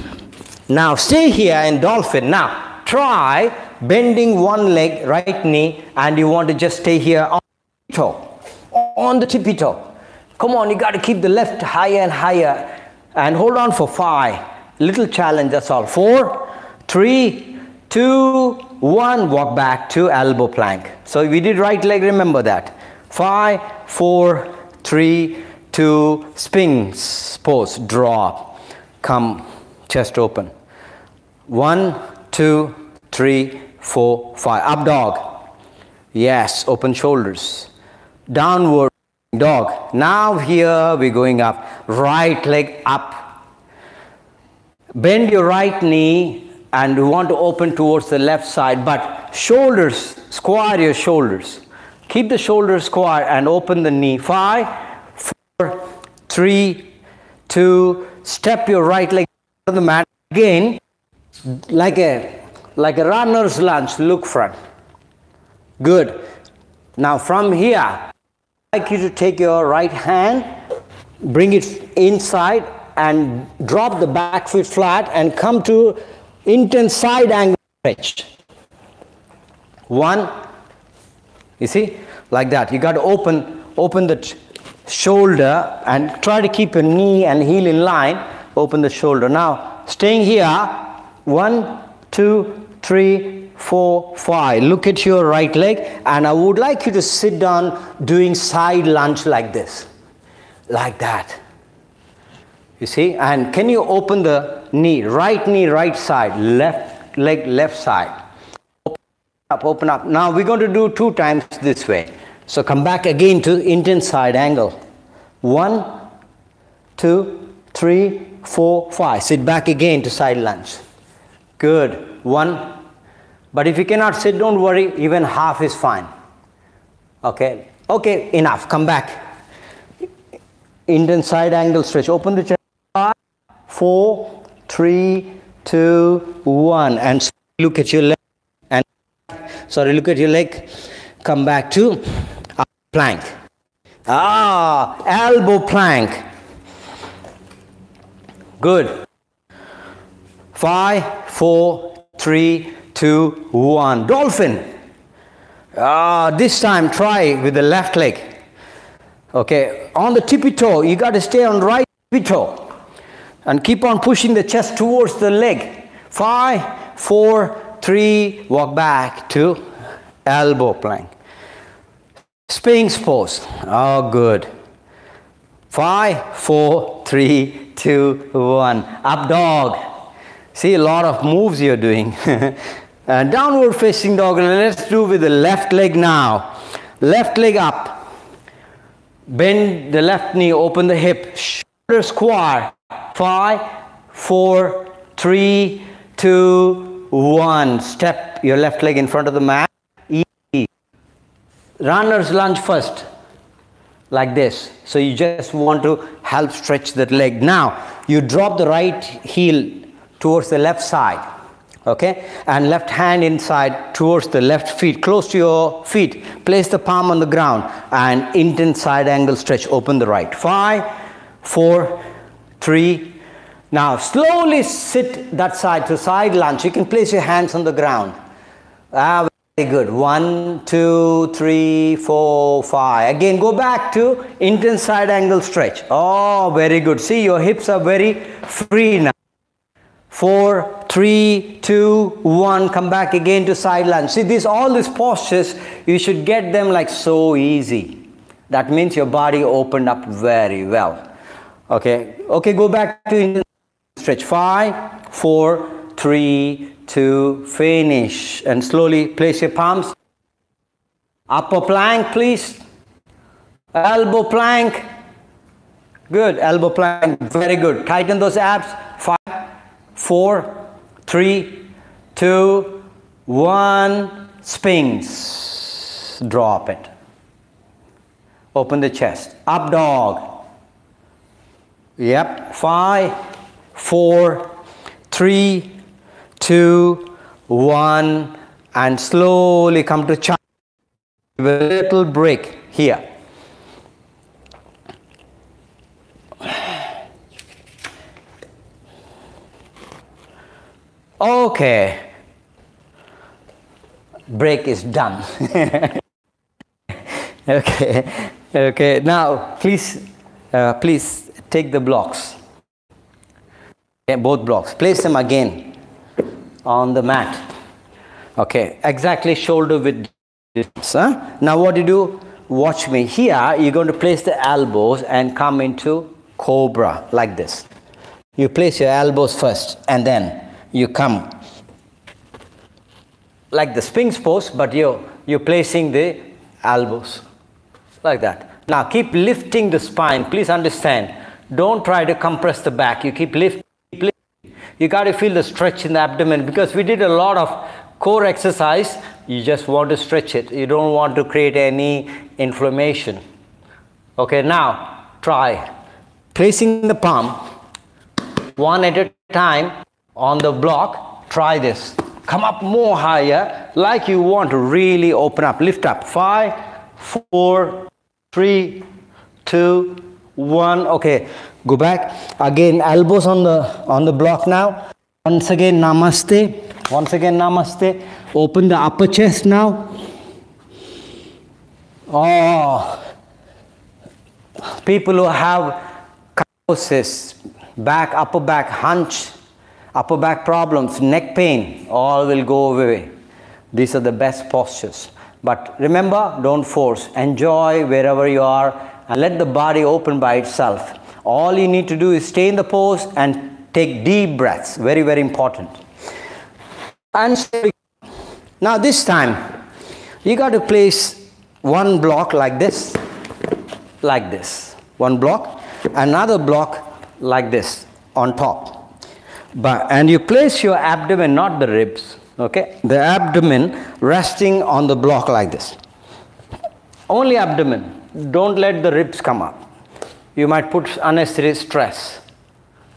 Now stay here in dolphin. Now try bending one leg, right knee, and you want to just stay here on the toe, on the tippy toe. Come on, you got to keep the left higher and higher. And hold on for five. Little challenge, that's all. Four, three, two, one. Walk back to elbow plank. So we did right leg, remember that. Five, four, three, two, sphinx pose, drop. Come, chest open. One, two, three, four, five. Up dog. Yes, open shoulders. Downward dog. Now here we're going up. Right leg up. Bend your right knee and you want to open towards the left side, but shoulders, square your shoulders. Keep the shoulders square and open the knee. Five, four, three, two, step your right leg to the mat. Again, like a like a runner's lunge, look front. Good. Now from here, like you to take your right hand, bring it inside and drop the back foot flat and come to intense side angle stretch. One, you see, like that. You got to open, open the shoulder and try to keep your knee and heel in line. Open the shoulder. Now, staying here, one, two, three, four, five. Look at your right leg, and I would like you to sit down doing side lunge like this, like that. You see, and can you open the knee, right knee, right side, left leg, left side. Open up, open up. Now we're going to do two times this way. So come back again to intense side angle. One, two, three, four, five. Sit back again to side lunge. Good. One. But if you cannot sit, don't worry. Even half is fine. Okay. Okay. Enough. Come back. intense side angle stretch. Open the chest. Five, four, three, two, one. And look at your leg. And sorry, look at your leg. Come back to plank. Ah, elbow plank. Good. Five, four, three, two, one. Dolphin. Ah, this time try with the left leg. Okay, on the tippy toe, you got to stay on right tippy toe and keep on pushing the chest towards the leg. Five, four, three, walk back to elbow plank. Sphinx pose. Oh, good. Five, four, three, two, one. Up dog. See a lot of moves you're doing. [LAUGHS] uh, downward facing dog. And let's do with the left leg now. Left leg up. Bend the left knee, open the hip. Shoulder square. Five, four, three, two, one. Step your left leg in front of the mat. Easy. Runner's lunge first. Like this. So you just want to help stretch that leg. Now, you drop the right heel towards the left side. Okay? And left hand inside towards the left feet, close to your feet. Place the palm on the ground and intense side angle stretch. Open the right. Five, four, three. Now slowly sit that side to side lunge. You can place your hands on the ground. Ah, very good. One, two, three, four, five. Again, go back to intense side angle stretch. Oh, very good. See, your hips are very free now. Four, three, two, one. Come back again to side lunge. See, these all these postures, you should get them like so easy. That means your body opened up very well. Okay. Okay, go back to stretch. Five, four, three, two, finish. And slowly place your palms. Upper plank, please. Elbow plank. Good. Elbow plank. Very good. Tighten those abs. Four, three, two, one. Sphinx. Drop it. Open the chest. Up dog. Yep. Five, four, three, two, one, and slowly come to child. A little break here. Okay. Break is done. [LAUGHS] okay. Okay. Now, please, uh, please take the blocks. Okay, both blocks. Place them again on the mat. Okay. Exactly shoulder width. Huh? Now, what do you do? Watch me. Here, you're going to place the elbows and come into cobra like this. You place your elbows first and then you come like the Sphinx pose, but you you're placing the elbows like that. Now keep lifting the spine. Please understand. Don't try to compress the back. You keep lifting. Keep lifting. You got to feel the stretch in the abdomen because we did a lot of core exercise. You just want to stretch it. You don't want to create any inflammation. Okay, now try placing the palm one at a time on the block, try this. Come up more higher, like you want to really open up. Lift up. Five, four, three, two, one. Okay, go back. Again, elbows on the on the block now. Once again, namaste. Once again, namaste. Open the upper chest now. Oh, people who have kyphosis, back, upper back hunch, upper back problems, neck pain, all will go away. These are the best postures. But remember, don't force. Enjoy wherever you are and let the body open by itself. All you need to do is stay in the pose and take deep breaths. Very, very important. And now this time, you got to place one block like this, like this. One block, another block like this on top. But, and you place your abdomen, not the ribs, okay? The abdomen resting on the block like this. Only abdomen. Don't let the ribs come up. You might put unnecessary stress.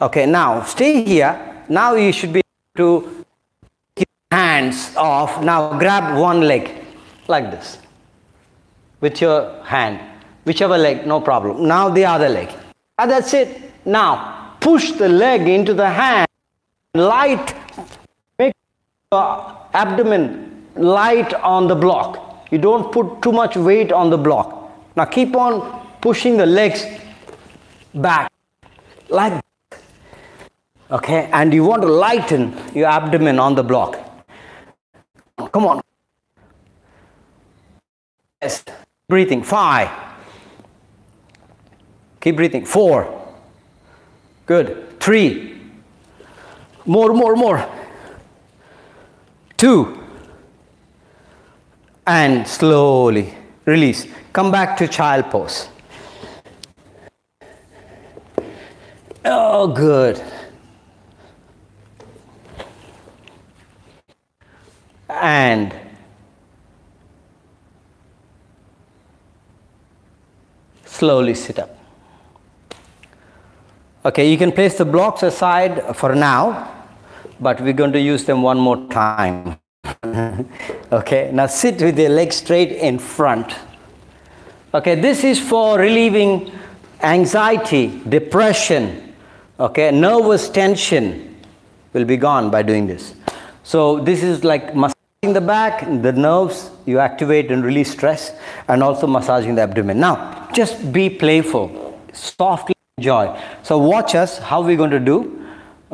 Okay, now stay here. Now you should be to hands off. Now grab one leg like this with your hand. Whichever leg, no problem. Now the other leg. And that's it. Now push the leg into the hand light, make your abdomen light on the block. You don't put too much weight on the block. Now keep on pushing the legs back like. Okay, and you want to lighten your abdomen on the block. Come on. Yes. Breathing. Five. Keep breathing. Four. Good. Three. More, more, more. Two. And slowly release. Come back to child pose. Oh, good. And slowly sit up. Okay, you can place the blocks aside for now. But we're going to use them one more time. [LAUGHS] okay, now sit with your legs straight in front. Okay, this is for relieving anxiety, depression, okay, nervous tension will be gone by doing this. So this is like massaging the back, the nerves, you activate and release stress, and also massaging the abdomen. Now, just be playful, softly enjoy. So watch us, how we're going to do.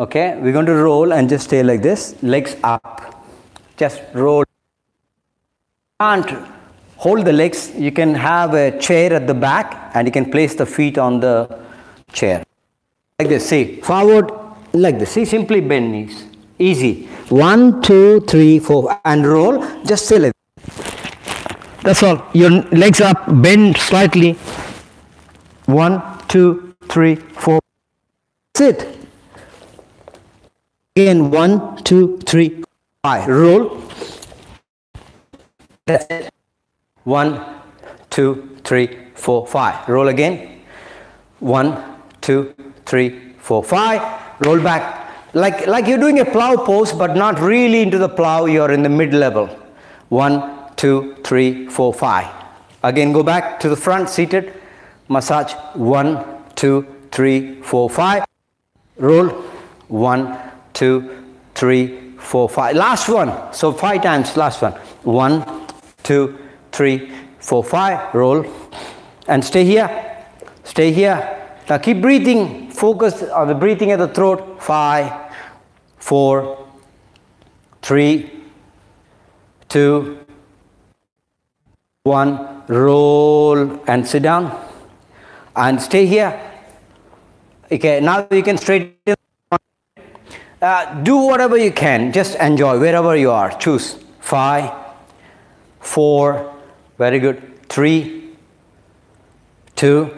Okay, we're going to roll and just stay like this, legs up. Just roll. Can't hold the legs. You can have a chair at the back and you can place the feet on the chair. Like this, see, forward, like this. See, simply bend knees. Easy. One, two, three, four, and roll. Just stay like this. That's all. Your legs up, bend slightly. One, two, three, four. Sit. Again, one, two, three, five. Roll. That's it. One, two, three, four, five. Roll again. One, two, three, four, five. Roll back. Like, like you're doing a plow pose, but not really into the plow, you're in the mid level. One, two, three, four, five. Again, go back to the front, seated. Massage. One, two, three, four, five. Roll. One, two, three, four, five. Last one. So five times, last one. One, two, three, four, five. Roll. And stay here. Stay here. Now keep breathing. Focus on the breathing at the throat. Five, four, three, two, one. Roll and sit down. And stay here. Okay, now you can straighten. Uh, do whatever you can. Just enjoy wherever you are. Choose. Five, four, very good. Three, two,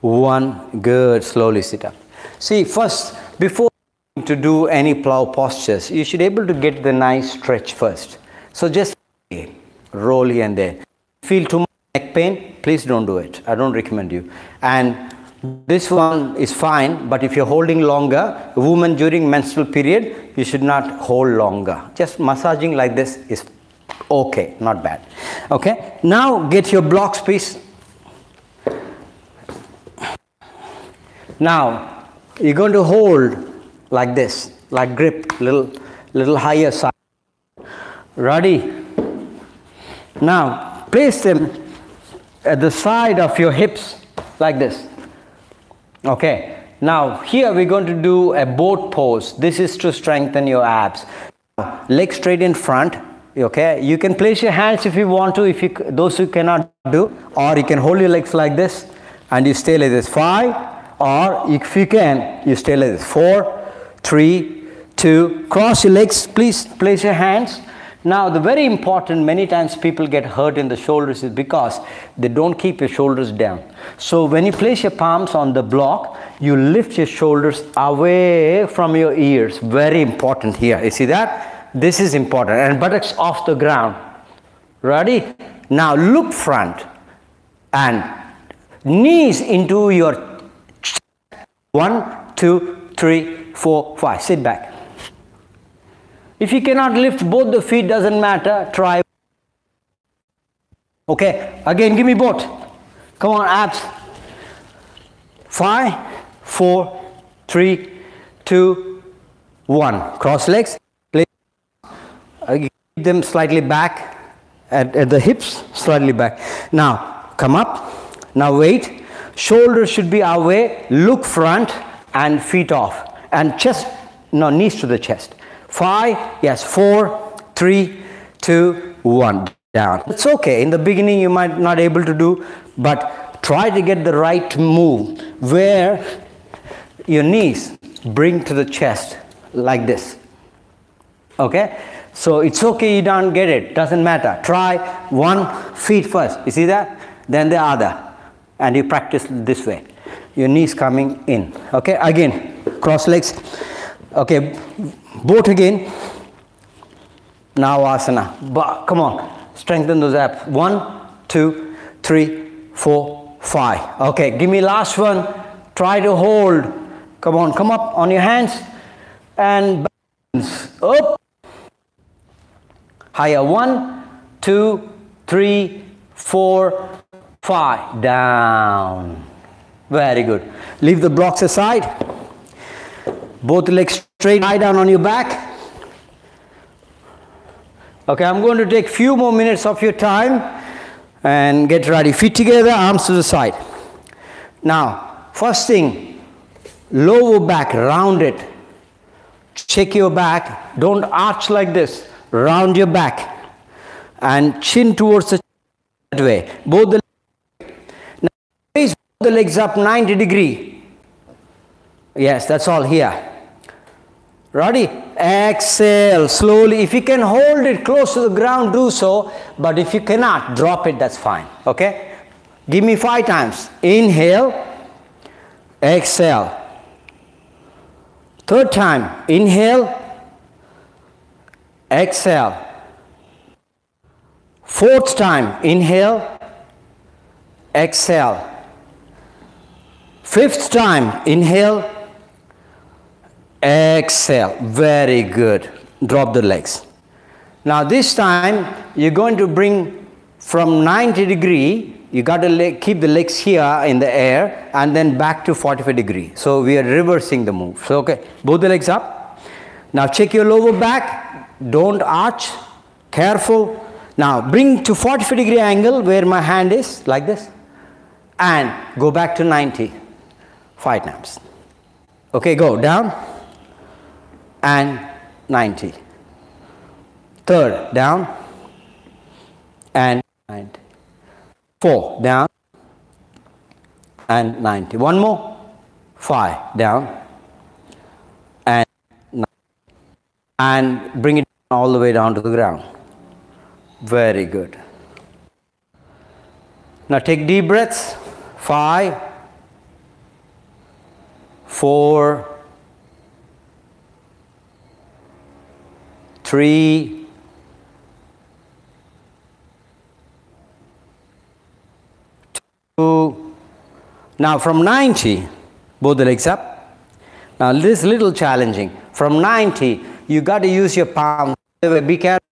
one. Good. Slowly sit up. See, first, before to do any plow postures, you should able to get the nice stretch first. So just roll here and there. Feel too much neck pain? Please don't do it. I don't recommend you. And this one is fine, but if you're holding longer, a woman during menstrual period, you should not hold longer. Just massaging like this is okay, not bad. Okay, now get your blocks piece. Now, you're going to hold like this, like grip, little, little higher side. Ready? Now, place them at the side of your hips like this. Okay, now here we're going to do a boat pose. This is to strengthen your abs. Leg straight in front. Okay, you can place your hands if you want to, if you those who cannot do, or you can hold your legs like this and you stay like this. Five, or if you can, you stay like this. Four, three, two. Cross your legs. Please place your hands now, the very important, many times people get hurt in the shoulders is because they don't keep your shoulders down. So when you place your palms on the block, you lift your shoulders away from your ears. Very important here. You see that? This is important. And buttocks off the ground. Ready? Now look front and knees into your. One, two, three, four, five. Sit back. If you cannot lift both the feet, doesn't matter, try. Okay, again, give me both. Come on, abs. Five, four, three, two, one. Cross legs. Keep them slightly back at, at the hips, slightly back. Now, come up. Now, wait. Shoulders should be away. Look front and feet off. And chest, no, knees to the chest. Five, yes, four, three, two, one, down. It's okay. In the beginning, you might not able to do, but try to get the right move where your knees bring to the chest like this. Okay? So it's okay you don't get it. Doesn't matter. Try one feet first. You see that? Then the other. And you practice this way. Your knees coming in. Okay? Again, cross legs. Okay, both again. Navasana. Ba come on, strengthen those abs. One, two, three, four, five. Okay, give me last one. Try to hold. Come on, come up on your hands and up. Higher. One, two, three, four, five. Down. Very good. Leave the blocks aside. Both legs straight. Lie down on your back. Okay, I'm going to take a few more minutes of your time and get ready. Feet together, arms to the side. Now, first thing, lower back, round it. Check your back. Don't arch like this. Round your back and chin towards the that way. Both the now raise the legs up 90 degree. Yes, that's all here. Ready? Exhale slowly. If you can hold it close to the ground, do so. But if you cannot, drop it, that's fine. Okay? Give me five times. Inhale, exhale. Third time. Inhale, exhale. Fourth time. Inhale, exhale. Fifth time. Inhale, Exhale. Very good. Drop the legs. Now this time you're going to bring from 90 degree, you got to keep the legs here in the air and then back to 45 degree. So we are reversing the move. So okay, both the legs up. Now check your lower back. Don't arch. Careful. Now bring to 45 degree angle where my hand is like this and go back to 90 five times. Okay, go down and 90. Third, down and 90. Four, down and 90. One more. Five, down and 90. And bring it all the way down to the ground. Very good. Now take deep breaths. Five, four, three, two. Now from 90, both the legs up. Now this is little challenging. From 90, you got to use your palm. Be careful.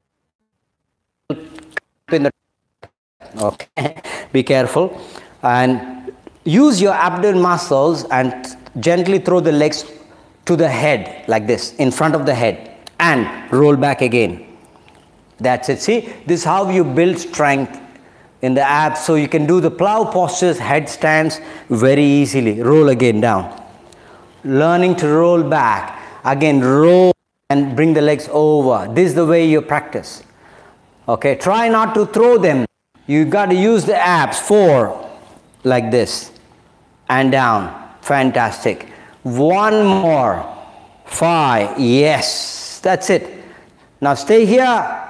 Okay, [LAUGHS] be careful and use your abdomen muscles and gently throw the legs to the head like this in front of the head and roll back again. That's it. See, this is how you build strength in the abs. So you can do the plow postures, headstands very easily. Roll again down. Learning to roll back. Again, roll and bring the legs over. This is the way you practice. Okay, try not to throw them. You got to use the abs. Four, like this, and down. Fantastic. One more. Five. Yes. That's it. Now stay here.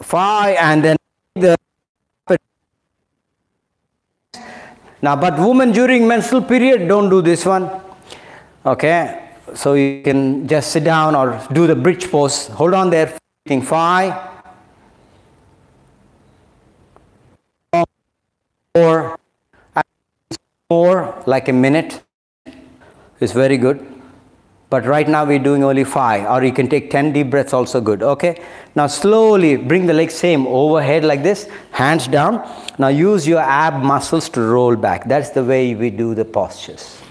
Five and then the now but women during menstrual period don't do this one. Okay. So you can just sit down or do the bridge pose. Hold on there. Five. Four. More like a minute. It's very good. But right now we're doing only five, or you can take 10 deep breaths also good, okay? Now slowly bring the legs same overhead like this, hands down. Now use your ab muscles to roll back. That's the way we do the postures.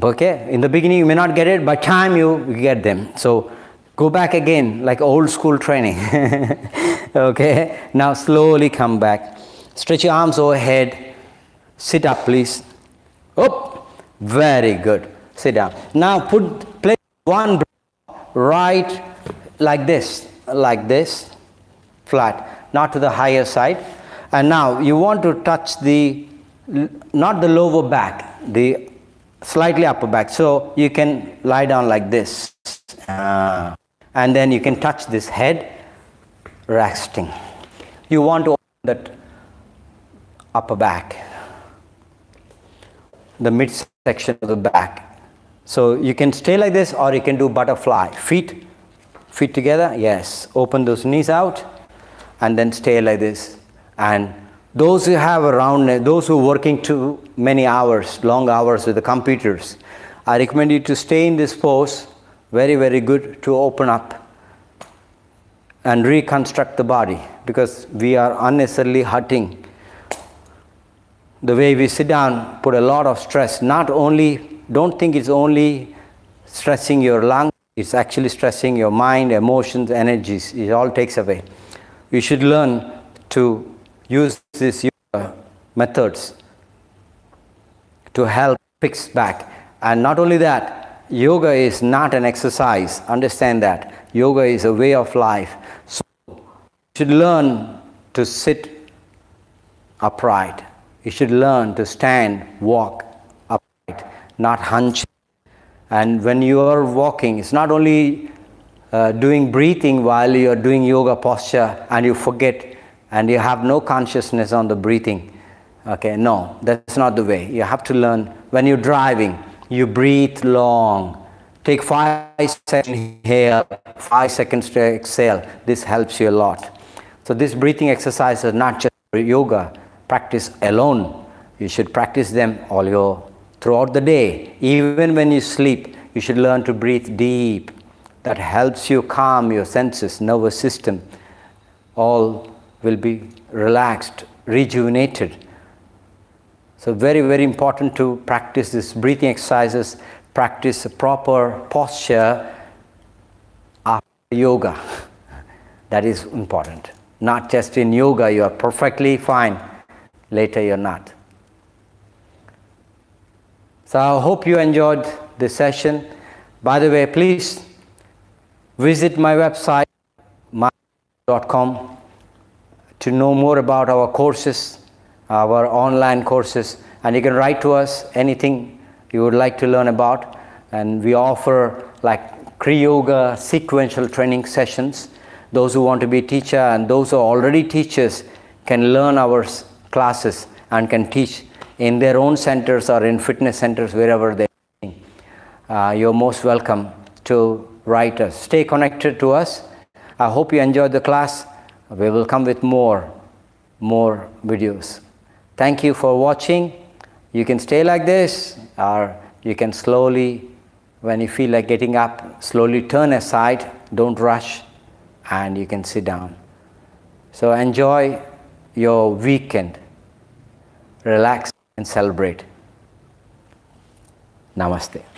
Okay, in the beginning you may not get it, by time you get them. So go back again, like old school training. [LAUGHS] okay, now slowly come back. Stretch your arms overhead. Sit up, please. Up. Very good sit down. Now put place one right like this, like this, flat, not to the higher side. And now you want to touch the, not the lower back, the slightly upper back. So you can lie down like this. Uh, and then you can touch this head, resting. You want to open that upper back, the midsection of the back. So you can stay like this or you can do butterfly. Feet, feet together, yes. Open those knees out and then stay like this. And those who have around, those who are working too many hours, long hours with the computers, I recommend you to stay in this pose very, very good to open up and reconstruct the body because we are unnecessarily hurting. The way we sit down put a lot of stress. Not only, don't think it's only stressing your lungs, it's actually stressing your mind, emotions, energies. It all takes away. You should learn to use these yoga methods to help fix back. And not only that, yoga is not an exercise. Understand that. Yoga is a way of life. So you should learn to sit upright. You should learn to stand, walk not hunch. And when you are walking, it's not only uh, doing breathing while you are doing yoga posture and you forget and you have no consciousness on the breathing. Okay, no, that's not the way. You have to learn when you're driving, you breathe long. Take five seconds inhale, five seconds to exhale. This helps you a lot. So this breathing exercise is not just yoga practice alone. You should practice them all your throughout the day. Even when you sleep, you should learn to breathe deep. That helps you calm your senses, nervous system. All will be relaxed, rejuvenated. So very, very important to practice this breathing exercises, practice a proper posture after yoga. [LAUGHS] That is important. Not just in yoga, you are perfectly fine. Later, you're not. So I hope you enjoyed this session. By the way, please visit my website, my.com, to know more about our courses, our online courses, and you can write to us anything you would like to learn about. And we offer like Kriya Yoga sequential training sessions. Those who want to be teacher and those who are already teachers can learn our classes and can teach in their own centers or in fitness centers wherever they are. Uh, you're most welcome to write us. Stay connected to us. I hope you enjoyed the class. We will come with more, more videos. Thank you for watching. You can stay like this or you can slowly, when you feel like getting up, slowly turn aside. Don't rush and you can sit down. So enjoy your weekend. Relax and celebrate. Namaste.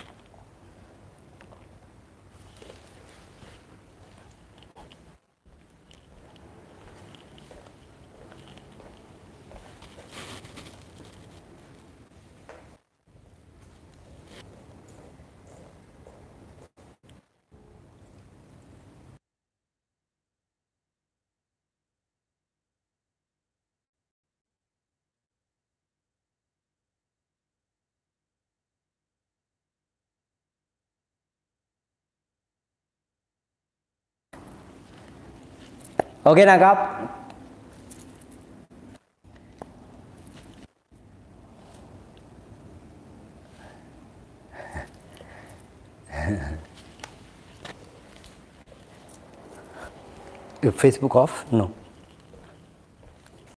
โอเคนะครับเฟซบุ๊กออฟ no